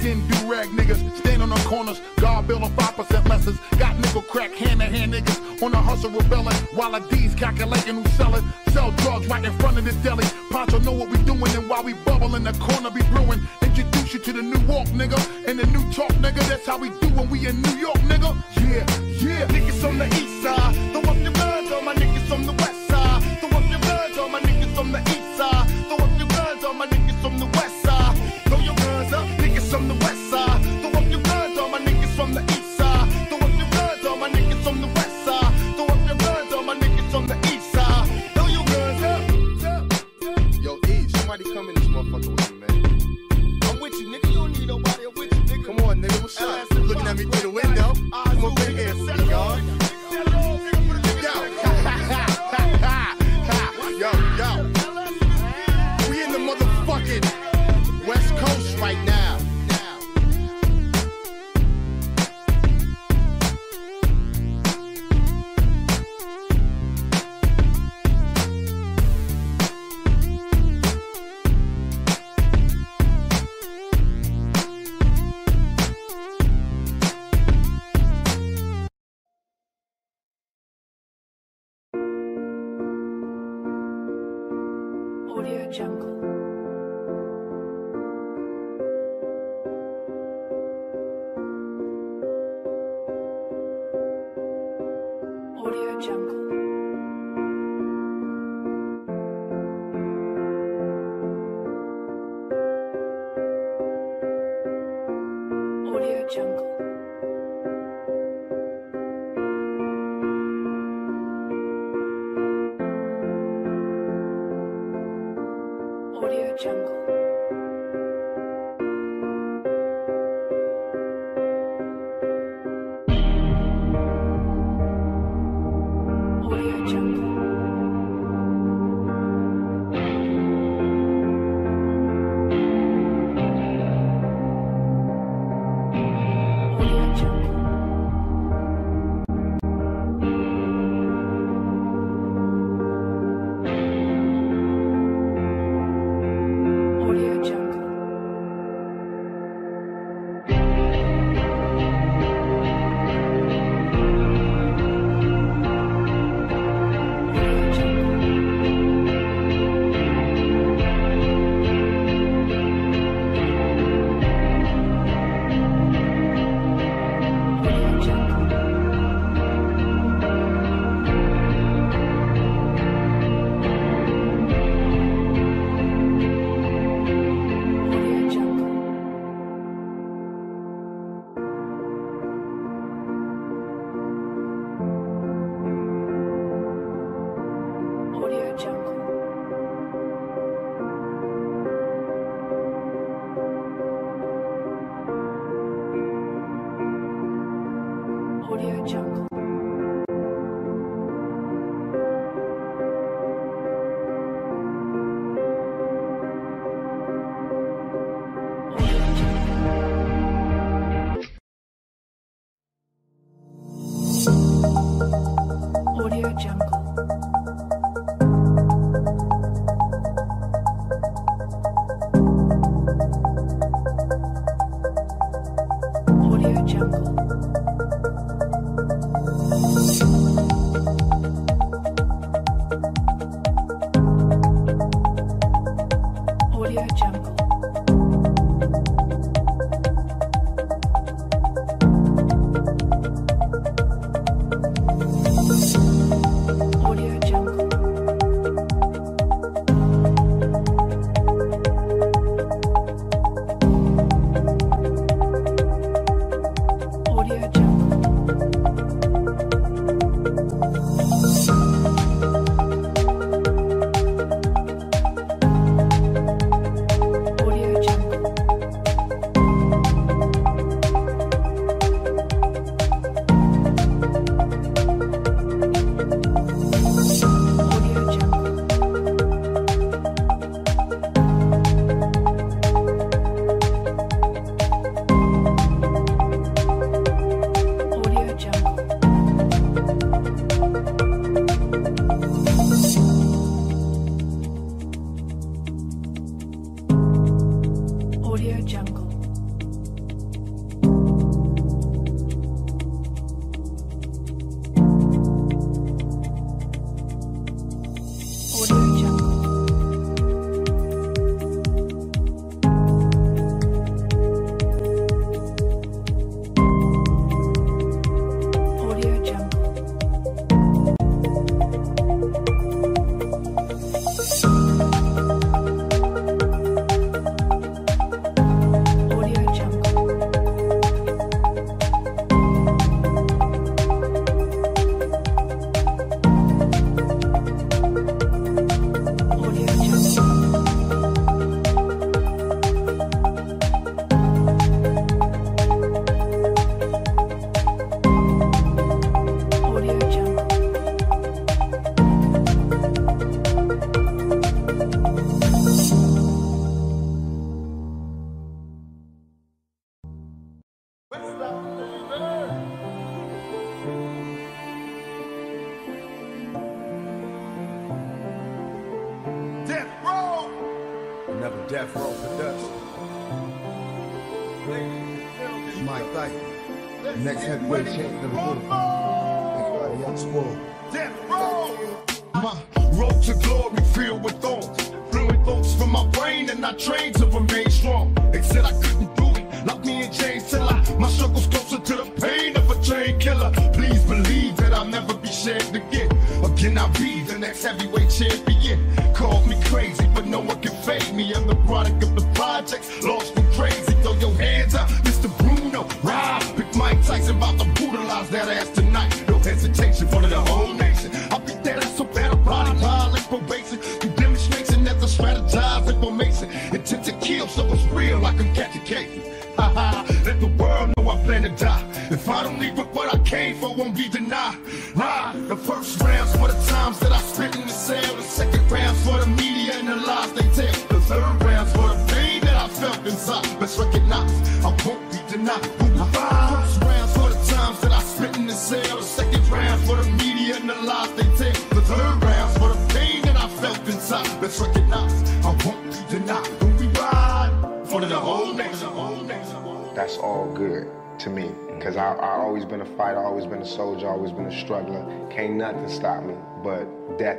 Speaker 2: BBDs in do-rag niggas stand on the corners, guard bill on 5% lessons. Got nickel crack hand-to-hand niggas on the hustle rebelling. While a D's calculating who sell it. Sell drugs right in front of the deli. Poncho know what we doing and while we bubble in the corner be brewing. Introduce you to the new walk nigga and the new talk nigga. That's how we do when we in New York nigga. Yeah, yeah.
Speaker 6: Niggas on the east side,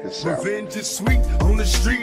Speaker 28: check.
Speaker 6: Revenge is sweet on the street.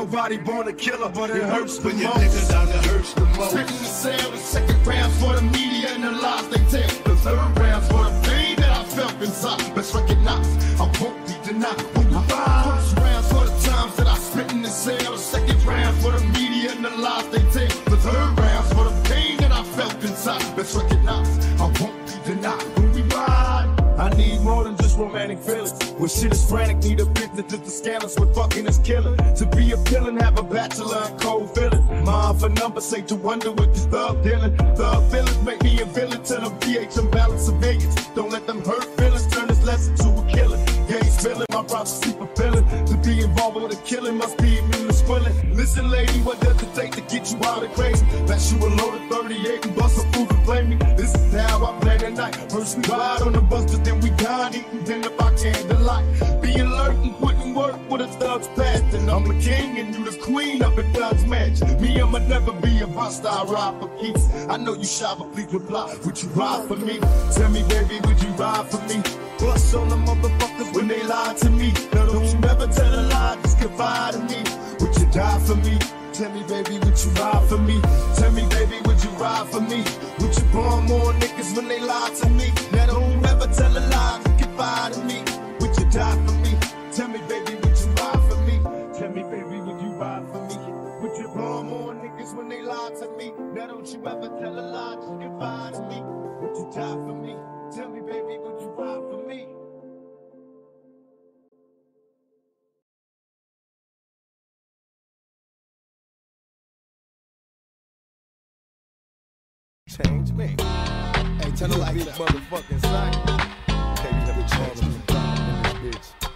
Speaker 6: nobody born a killer, but it, it hurts the most.
Speaker 2: Niggas out, it hurts the most.
Speaker 6: Sitting the sale, the second round for the media and the lies they tell. The third round for the pain that I felt inside. Best recognize, I won't be denied. First round for the times that I spit in the cell. The second round for the media and the lies they tell. The third round for the pain that I felt inside. Best recognize. When shit is frantic, need a business to the us when fucking is killing. To be a villain, have a bachelor and cold villain. Mind for numbers, say to wonder what the thug dealing. Thug villains make me a villain to I'm PH and balance civilians. Don't let them hurt villains turn this lesson to a killer. Game's villain, my prophecy fulfilling. To be involved with a killing must be Listen, lady, what does it take to get you out of crazy? That you a loaded 38 and bust a food and play me. This is how I play the night. First we ride on the bus, then we dine, eating dinner by candlelight. Be alert and putting work with a thug's past. I'm the king and you the queen up in Thug's match. Me, I'ma never be a buster, I ride for keeps. I know you shy, but please reply. Would you ride for me? Tell me, baby, would you ride for me? Bust on the motherfuckers when they lie to me. Now don't you ever tell a lie, just confide in me. Would you die for me? Tell me, baby, would you ride for me? Tell me, baby, would you ride for me? Would you bomb more niggas when they lie to me? Now don't ever tell a lie, confide in me. Die for me? Tell me, baby, would you ride for me? Tell me, baby, would you ride for me? Would you bomb more niggas when they lie to me? Now don't you ever tell a lie, just confide in me. Would you die for me? Tell me, baby, would you ride for me?
Speaker 14: Change me. Hey, tell them like big motherfucking sight. Hey, you never change me. Bitch.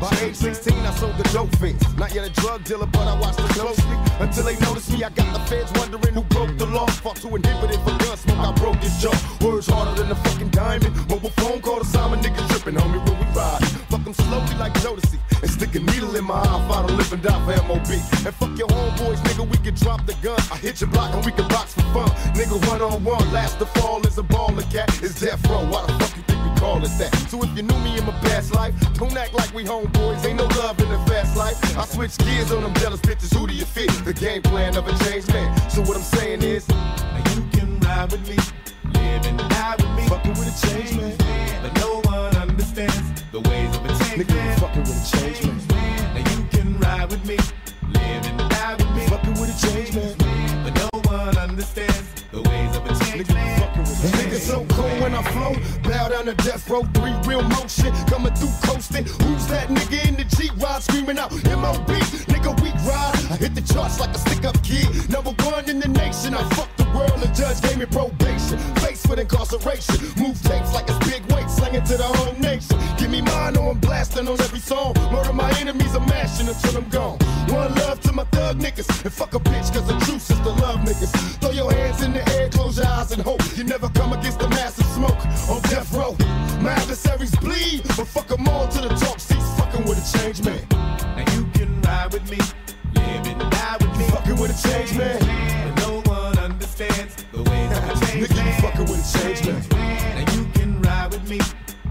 Speaker 14: By age 16, I sold the dope fiends. Not yet a drug dealer, but I watched them closely. Until they noticed me, I got the feds wondering who broke the law. Fought to inhibit it for gun smoke, I broke his jaw. Words harder than a fucking diamond. Mobile phone call to Simon, niggas tripping, homie, when we ride. Fuck them slowly like Jodeci. And stick a needle in my eye, fight to live and die for MOB. And fuck your homeboys, nigga, we can drop the gun. I hit your block and we can box for fun. Nigga, one on one, last to fall is a baller cat. It's death row, why the fuck you think call it that? So if you knew me in my past life, don't act like we homeboys. Ain't no love in the fast life. I switch gears on them jealous bitches. Who do you fit? The game plan of a changed man. So what I'm saying is, Now
Speaker 21: you can ride with me, live and die with me.
Speaker 14: Fucking with a change man.
Speaker 21: But no one understands the ways of a change
Speaker 14: Nigga,
Speaker 21: man.
Speaker 14: fucking with a change man.
Speaker 21: Now you can ride with me, live and die with me.
Speaker 14: Fucking with a change man.
Speaker 21: But no one understands the ways of a change man.
Speaker 6: Nigga so cold when I flow, bow down to death row, three real motion, coming through coasting. Who's that nigga in the G ride screaming out MOB? Nigga, we ride. I hit the charts like a stick up kid, number one in the nation. I fucked the world, the judge gave me probation, faced with incarceration. Move tapes like it's big weight, slinging to the whole nation. Give me mine or I'm blasting on every song. Murder my enemies, I'm mashing until I'm gone. One love to my thug niggas, and fuck a bitch, cause the truth is the love niggas. Throw your hands in the air, close your eyes and hope you never come against the massive smoke on death row. My adversaries bleed, but fuck them all to the top seats, fucking with a change man.
Speaker 21: Now you can ride with me, live and die with me.
Speaker 6: Fucking with a change man. Nigga, you fucking with a change man.
Speaker 21: Now you can ride with me,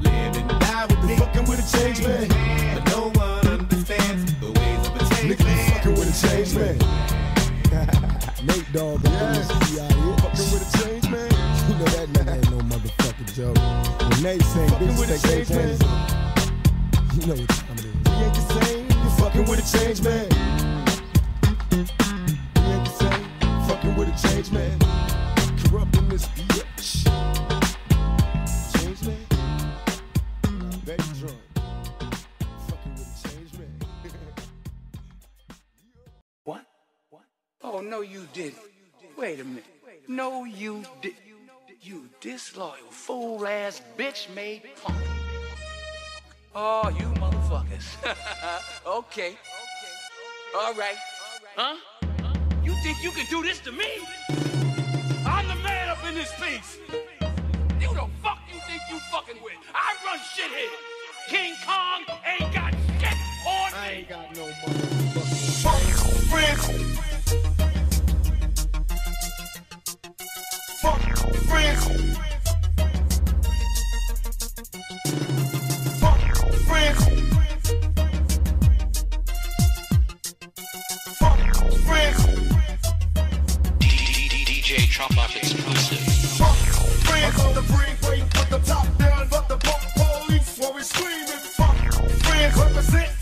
Speaker 21: live and die with me.
Speaker 6: Fucking with a change man.
Speaker 21: But no one understands the ways of a change
Speaker 6: Nigga, you
Speaker 21: man.
Speaker 6: fucking with a change man. [laughs]
Speaker 14: Nate Dogg, yeah.
Speaker 6: Fucking with a change man.
Speaker 14: You know that nigga ain't no motherfucking joke. When Nate saying
Speaker 6: Fucking
Speaker 14: bitches
Speaker 6: with a
Speaker 14: take
Speaker 6: change man.
Speaker 14: panties you know what time it is.
Speaker 6: We ain't the same. You fucking with a change man.
Speaker 23: No, you didn't. Wait a minute. No, you did. You disloyal, fool ass, bitch made punk. Oh, you motherfuckers. [laughs] okay. All right. Huh? You think you can do this to me? I'm the man up in this piece. You the fuck you think you fucking with? I run shit here. King Kong ain't got shit on me. I ain't
Speaker 6: got no motherfucking friends. Friends. Fuck friends. Fuck friends. Fuck friends the put the top down, fuck the police while we screaming. Fuck friends, represent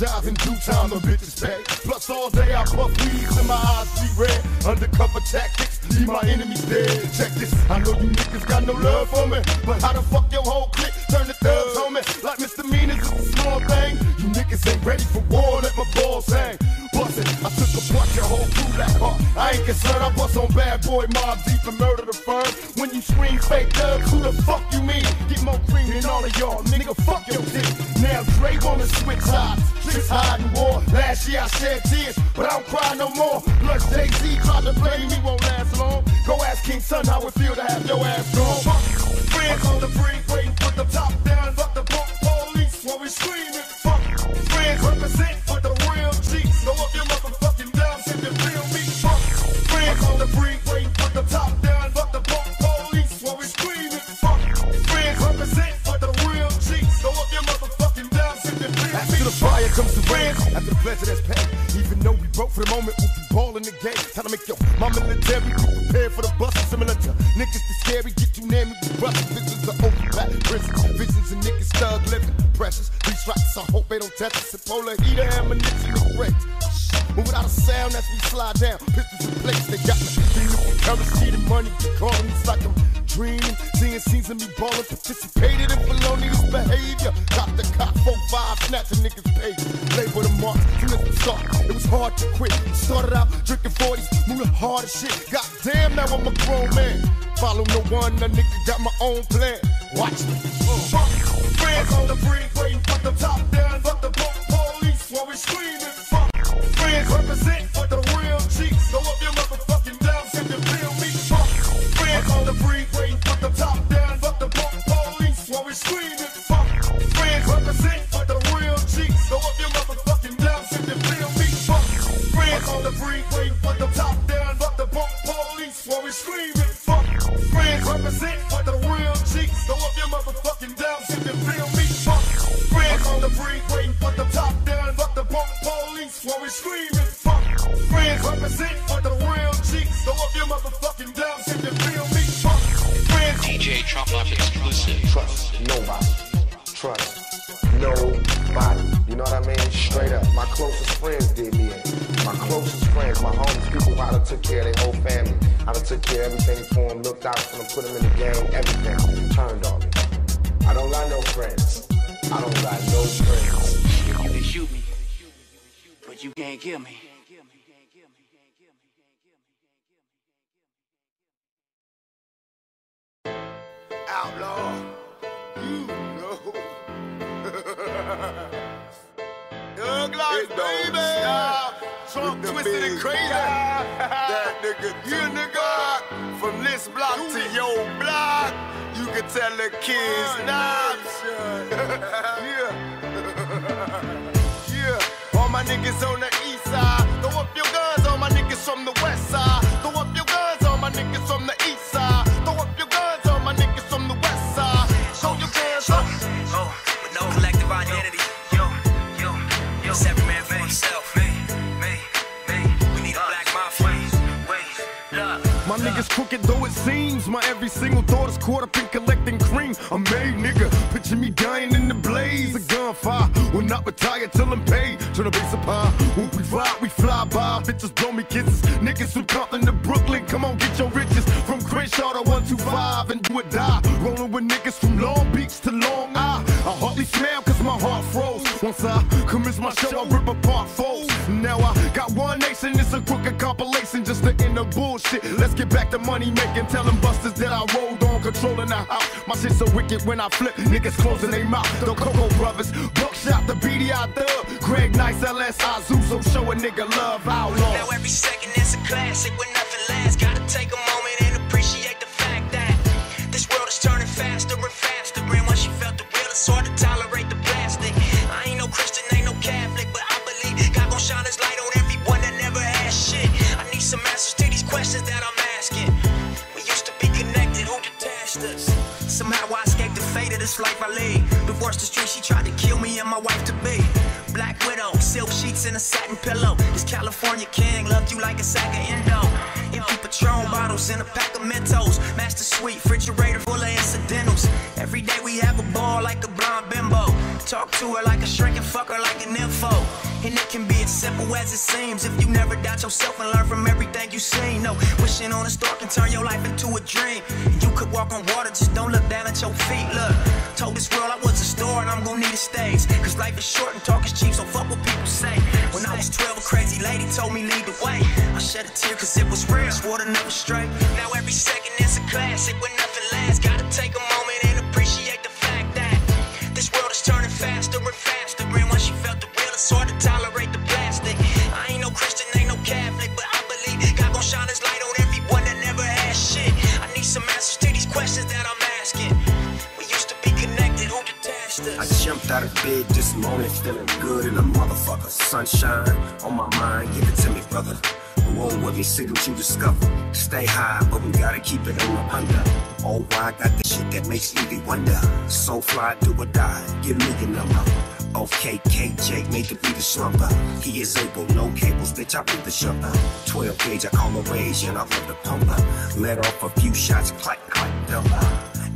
Speaker 6: apologize in due time, the bitches pay. Plus all day I puff weed till my eyes be red. Undercover tactics, leave my enemies dead. Check this, I know you niggas got no love for me, but how the fuck your whole clique turn to thugs, homie? Like misdemeanors is a small thing. You niggas ain't ready for war, let my balls hang could bust your whole crew like her. I ain't concerned, I bust on bad boy mob mobs, even murder the firm. When you scream fake thugs, who the fuck you mean? Get more cream than all of y'all, nigga, fuck your dick. Now Dre wanna switch sides, six hide and war. Last year I shed tears, but I don't cry no more. Plus Jay-Z tried to blame me, won't last long. Go ask King Son how it feel to have your ass gone. Fuck friends on the freeway, put the top down, fuck the pump police while we screaming. Fuck friends represent After pleasure that's paid, even though we broke for the moment, we'll be balling the game. Time to make your my military prepared for the bus. Similar to niggas, the scary, get you near me, we rust. Visions the old black prisons, visions of niggas thug living precious. These tracks, I hope they don't touch us. And polar heater ammunition is great. But without a sound as we slide down, pistols in place, they got me feeling. see the money calling, it's like I'm dreaming. Seeing scenes of me balling, participated in felonious behavior. Got the cop, four five, snatch nigga's page. labor the mark, from the start, it was hard to quit. Started out drinking 40s, moving hard as shit. Goddamn, now I'm a grown man. Follow no one, a nigga got my own plan. Watch me. Uh. Friends on the freeway, put the top down, fuck the police while we screaming.
Speaker 31: Classic when nothing lasts. Gotta take a moment and appreciate the fact that this world is turning faster and faster. And once you felt the real, it's hard to tolerate the plastic. I ain't no Christian, ain't no Catholic, but I believe God gon' shine his light on everyone that never shit. I need some answers to these questions that I'm asking. We used to be connected, who detached us?
Speaker 7: I jumped out of bed this morning feeling good in a motherfucker. Sunshine on my mind, give it to me, brother. Roll with me, see what you discover. Stay high, but we gotta keep it on the under. Oh, I got the shit that makes Stevie wonder. So fly, do or die, give me your number. Okay, KJ made the beat a slumber. He is able, no cables, bitch, I beat the shovel. 12 gauge, I call a rage, and I love the pumper. Let off a few shots, clack, clack, double.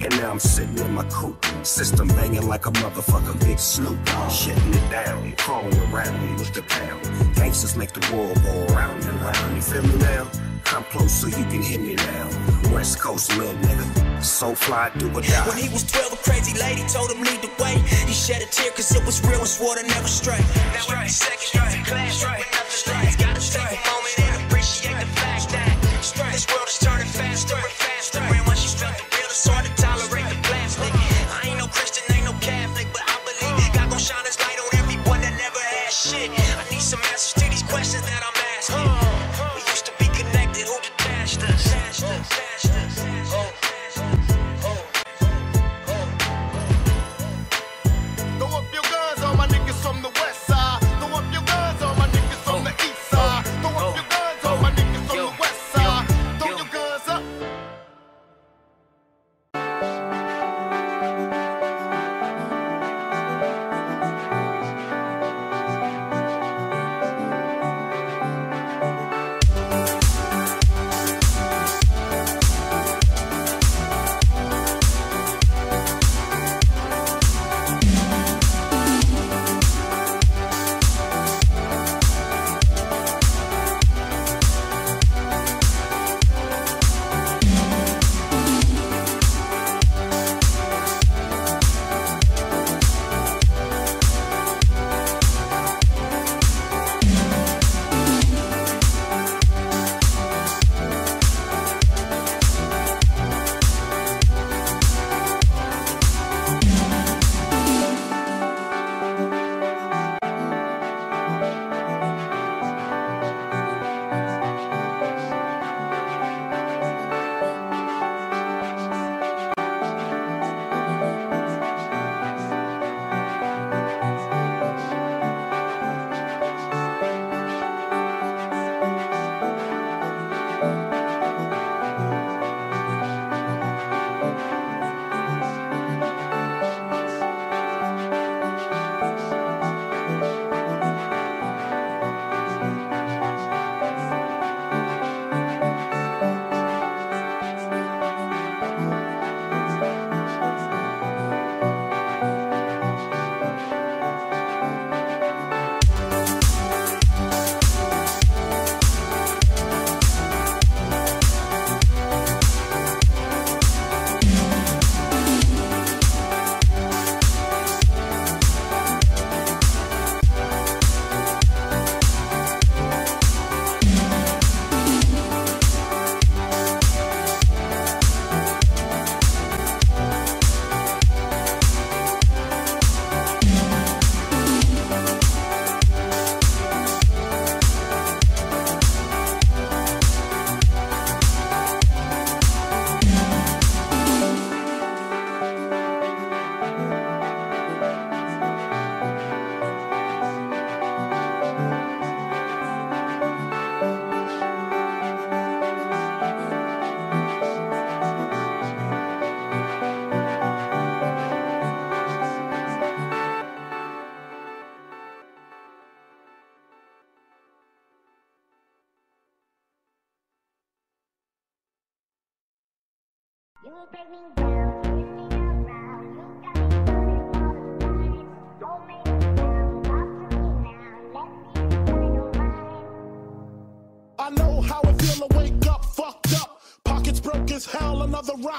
Speaker 7: And now I'm sitting in my coupe. System banging like a motherfucker, big Snoop. Shutting it down, crawling around with the pound. Gangsters make the world go around and round. You feel me now? Come close so you can hear me now. West Coast little nigga. So fly, do or die.
Speaker 31: When he was 12, a crazy lady told him lead the way. He shed a tear cause it was real and swore to never stray. Now every second is a class, when nothing lasts. Gotta take a moment and appreciate the fact that this world is turning faster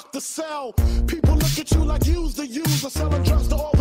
Speaker 31: lock the
Speaker 30: cell. People look at you like you's the user, selling drugs to all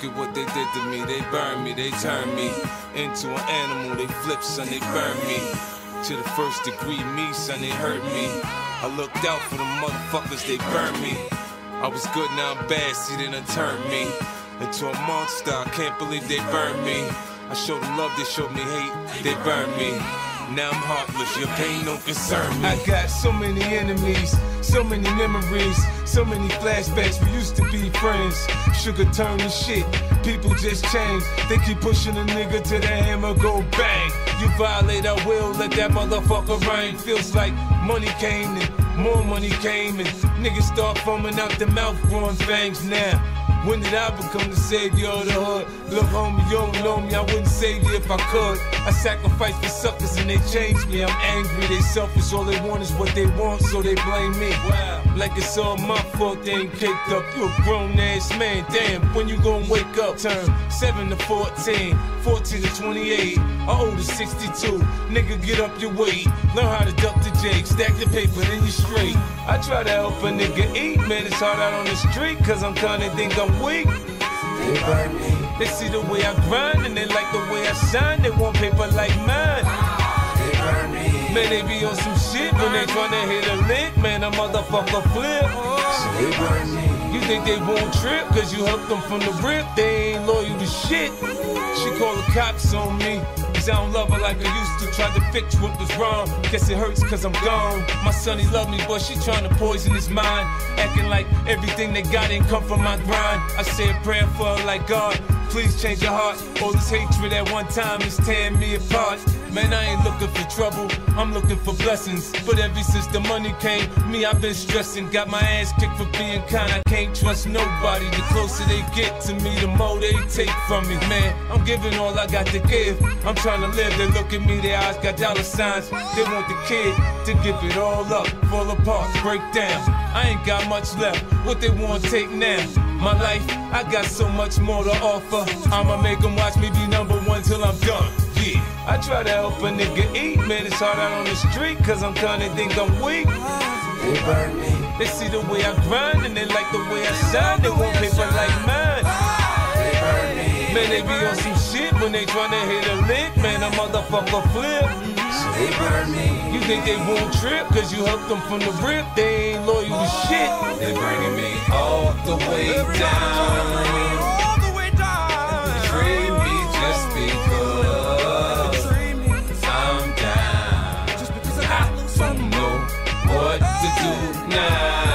Speaker 8: Look at what they did to me. They burned me, they turned me into an animal. They flipped, son, they burned me. To the first degree, me, son, they hurt me. I looked out for the motherfuckers, they burned me. I was good, now I'm bad, see, they done turned me into a monster. I can't believe they burned me. I showed them love, they showed me hate, they burned me. Now I'm heartless, your pain don't concern me. I got so many enemies, so many memories, so many flashbacks. We used to be friends. Sugar turned to shit, people just change. They keep pushing a nigga to the hammer, go bang. You violate our will, let that motherfucker rain. Feels like money came and more money came and niggas start foaming out the mouth, growing fangs now. When did I become the savior of the hood? Look, homie, you don't know me, I wouldn't save you if I could. I sacrifice for suckers and they change me. I'm angry, they selfish, all they want is what they want, so they blame me. Wow. Like it's all my fault, they ain't caked up. You a grown ass man, damn, when you gonna wake up? Turn 7 to 14, 14 to 28. I owe the 62. Nigga, get up your weight. Learn how to duck the jake. Stack the paper, then you straight. I try to help a nigga eat. Man, it's hard out on the street, cause I'm kinda think I'm weak. They burn me. They see the way I grind, and they like the way I shine. They want paper like mine. They burn me. Man, they be on some shit when they tryna hit a lick. Man, a motherfucker flip. They burn me. You think they won't trip, cause you helped them from the rip. They ain't loyal to shit. She call the cops on me. Cause I don't love her like I used to. Tried to fix what was wrong. Guess it hurts cause I'm gone. My son, he love me, but she trying to poison his mind. Acting like everything they got ain't come from my grind. I say a prayer for her like God. Please change your heart. All this hatred at one time is tearing me apart. Man, I ain't looking for trouble. I'm looking for blessings. But ever since the money came, me, I've been stressing. Got my ass kicked for being kind. I can't trust nobody. The closer they get to me, the more they take from me. Man, I'm giving all I got to give. I'm trying to live. They look at me, their eyes got dollar signs. They want the kid to give it all up, fall apart, break down. I ain't got much left. What they want, take now. My life, I got so much more to offer. I'ma make them watch me be number one till I'm done. Yeah, I try to help a nigga eat. Man, it's hard out on the street, cause I'm kinda think I'm weak. They burn me. They see the way I grind and they like the way I shine. They want paper like mine. They burn me. Man, they be on some shit when they tryna hit a lick. Man, a motherfucker flip. They burn me. You think they won't trip cause you helped them from the rip? They ain't loyal to shit. They bringing me all the way down. Free me just because I'm down. I don't know what to do now.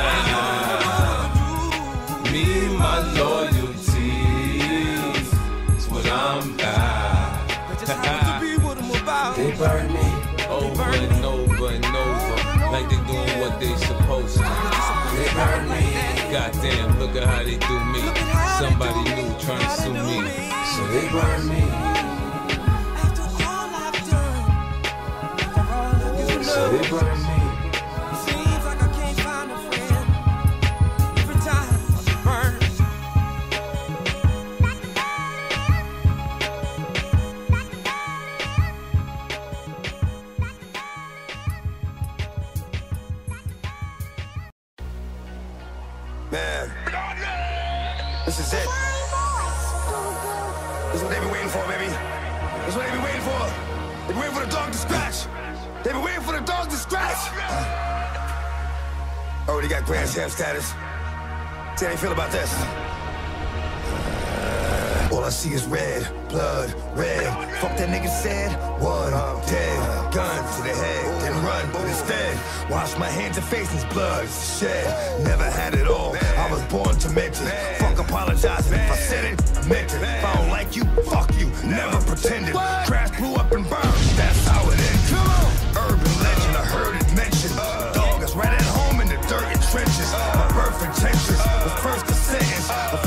Speaker 8: Goddamn, look at how they do me. Somebody new trying to sue me, so they burn me. So they burn
Speaker 1: got Grand status. See how you feel about this? All I see is red, blood, red. Fuck that nigga said. One, dead, gun to the head, then run. But instead, wash my hands and face in blood shed. Never had it all. I was born to mention. Fuck apologizing. If I said it, meant it. If I don't like you, fuck you. Never pretended. Crash blew up and burned. That's how it ends.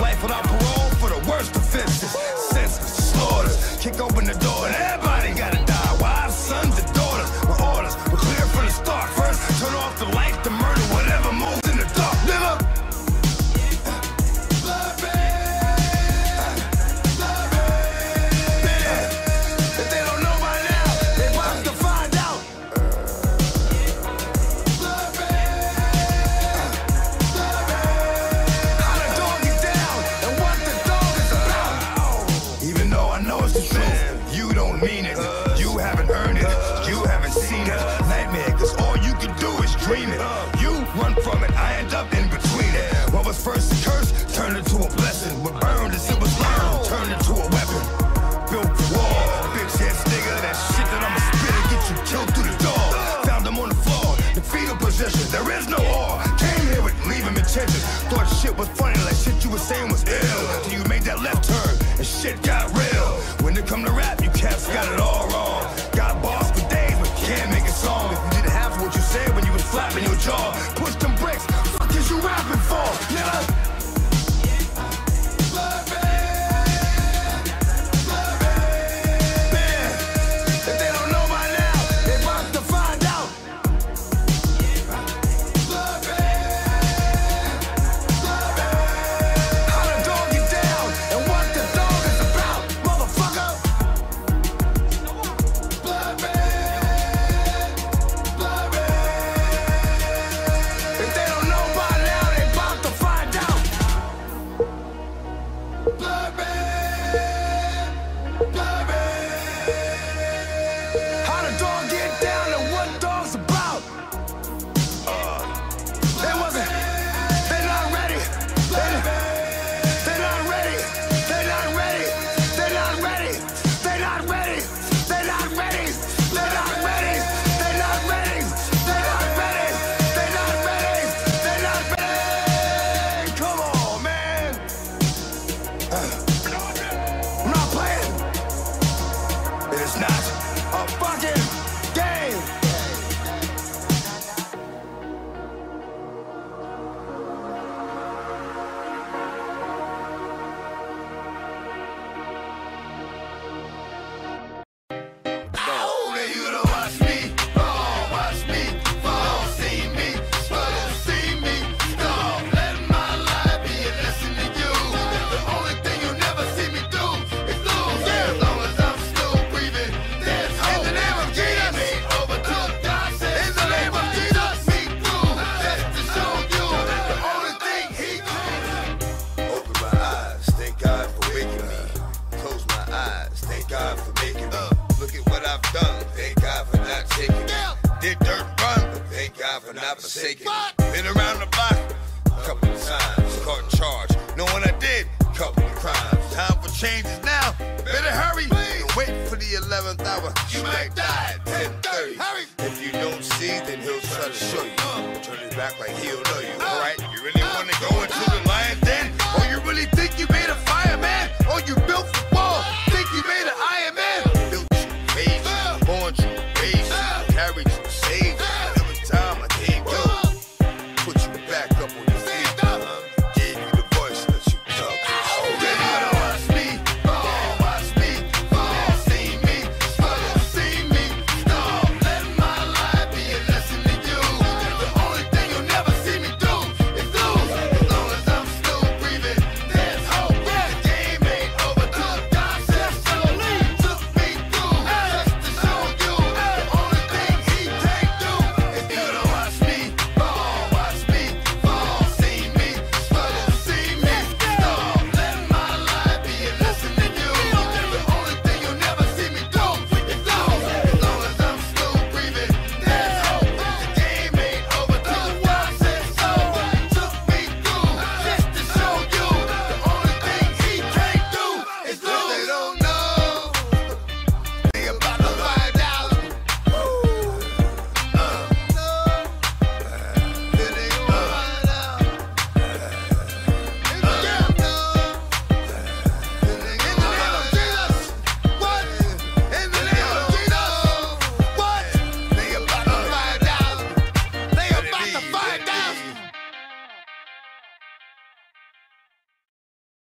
Speaker 1: Life without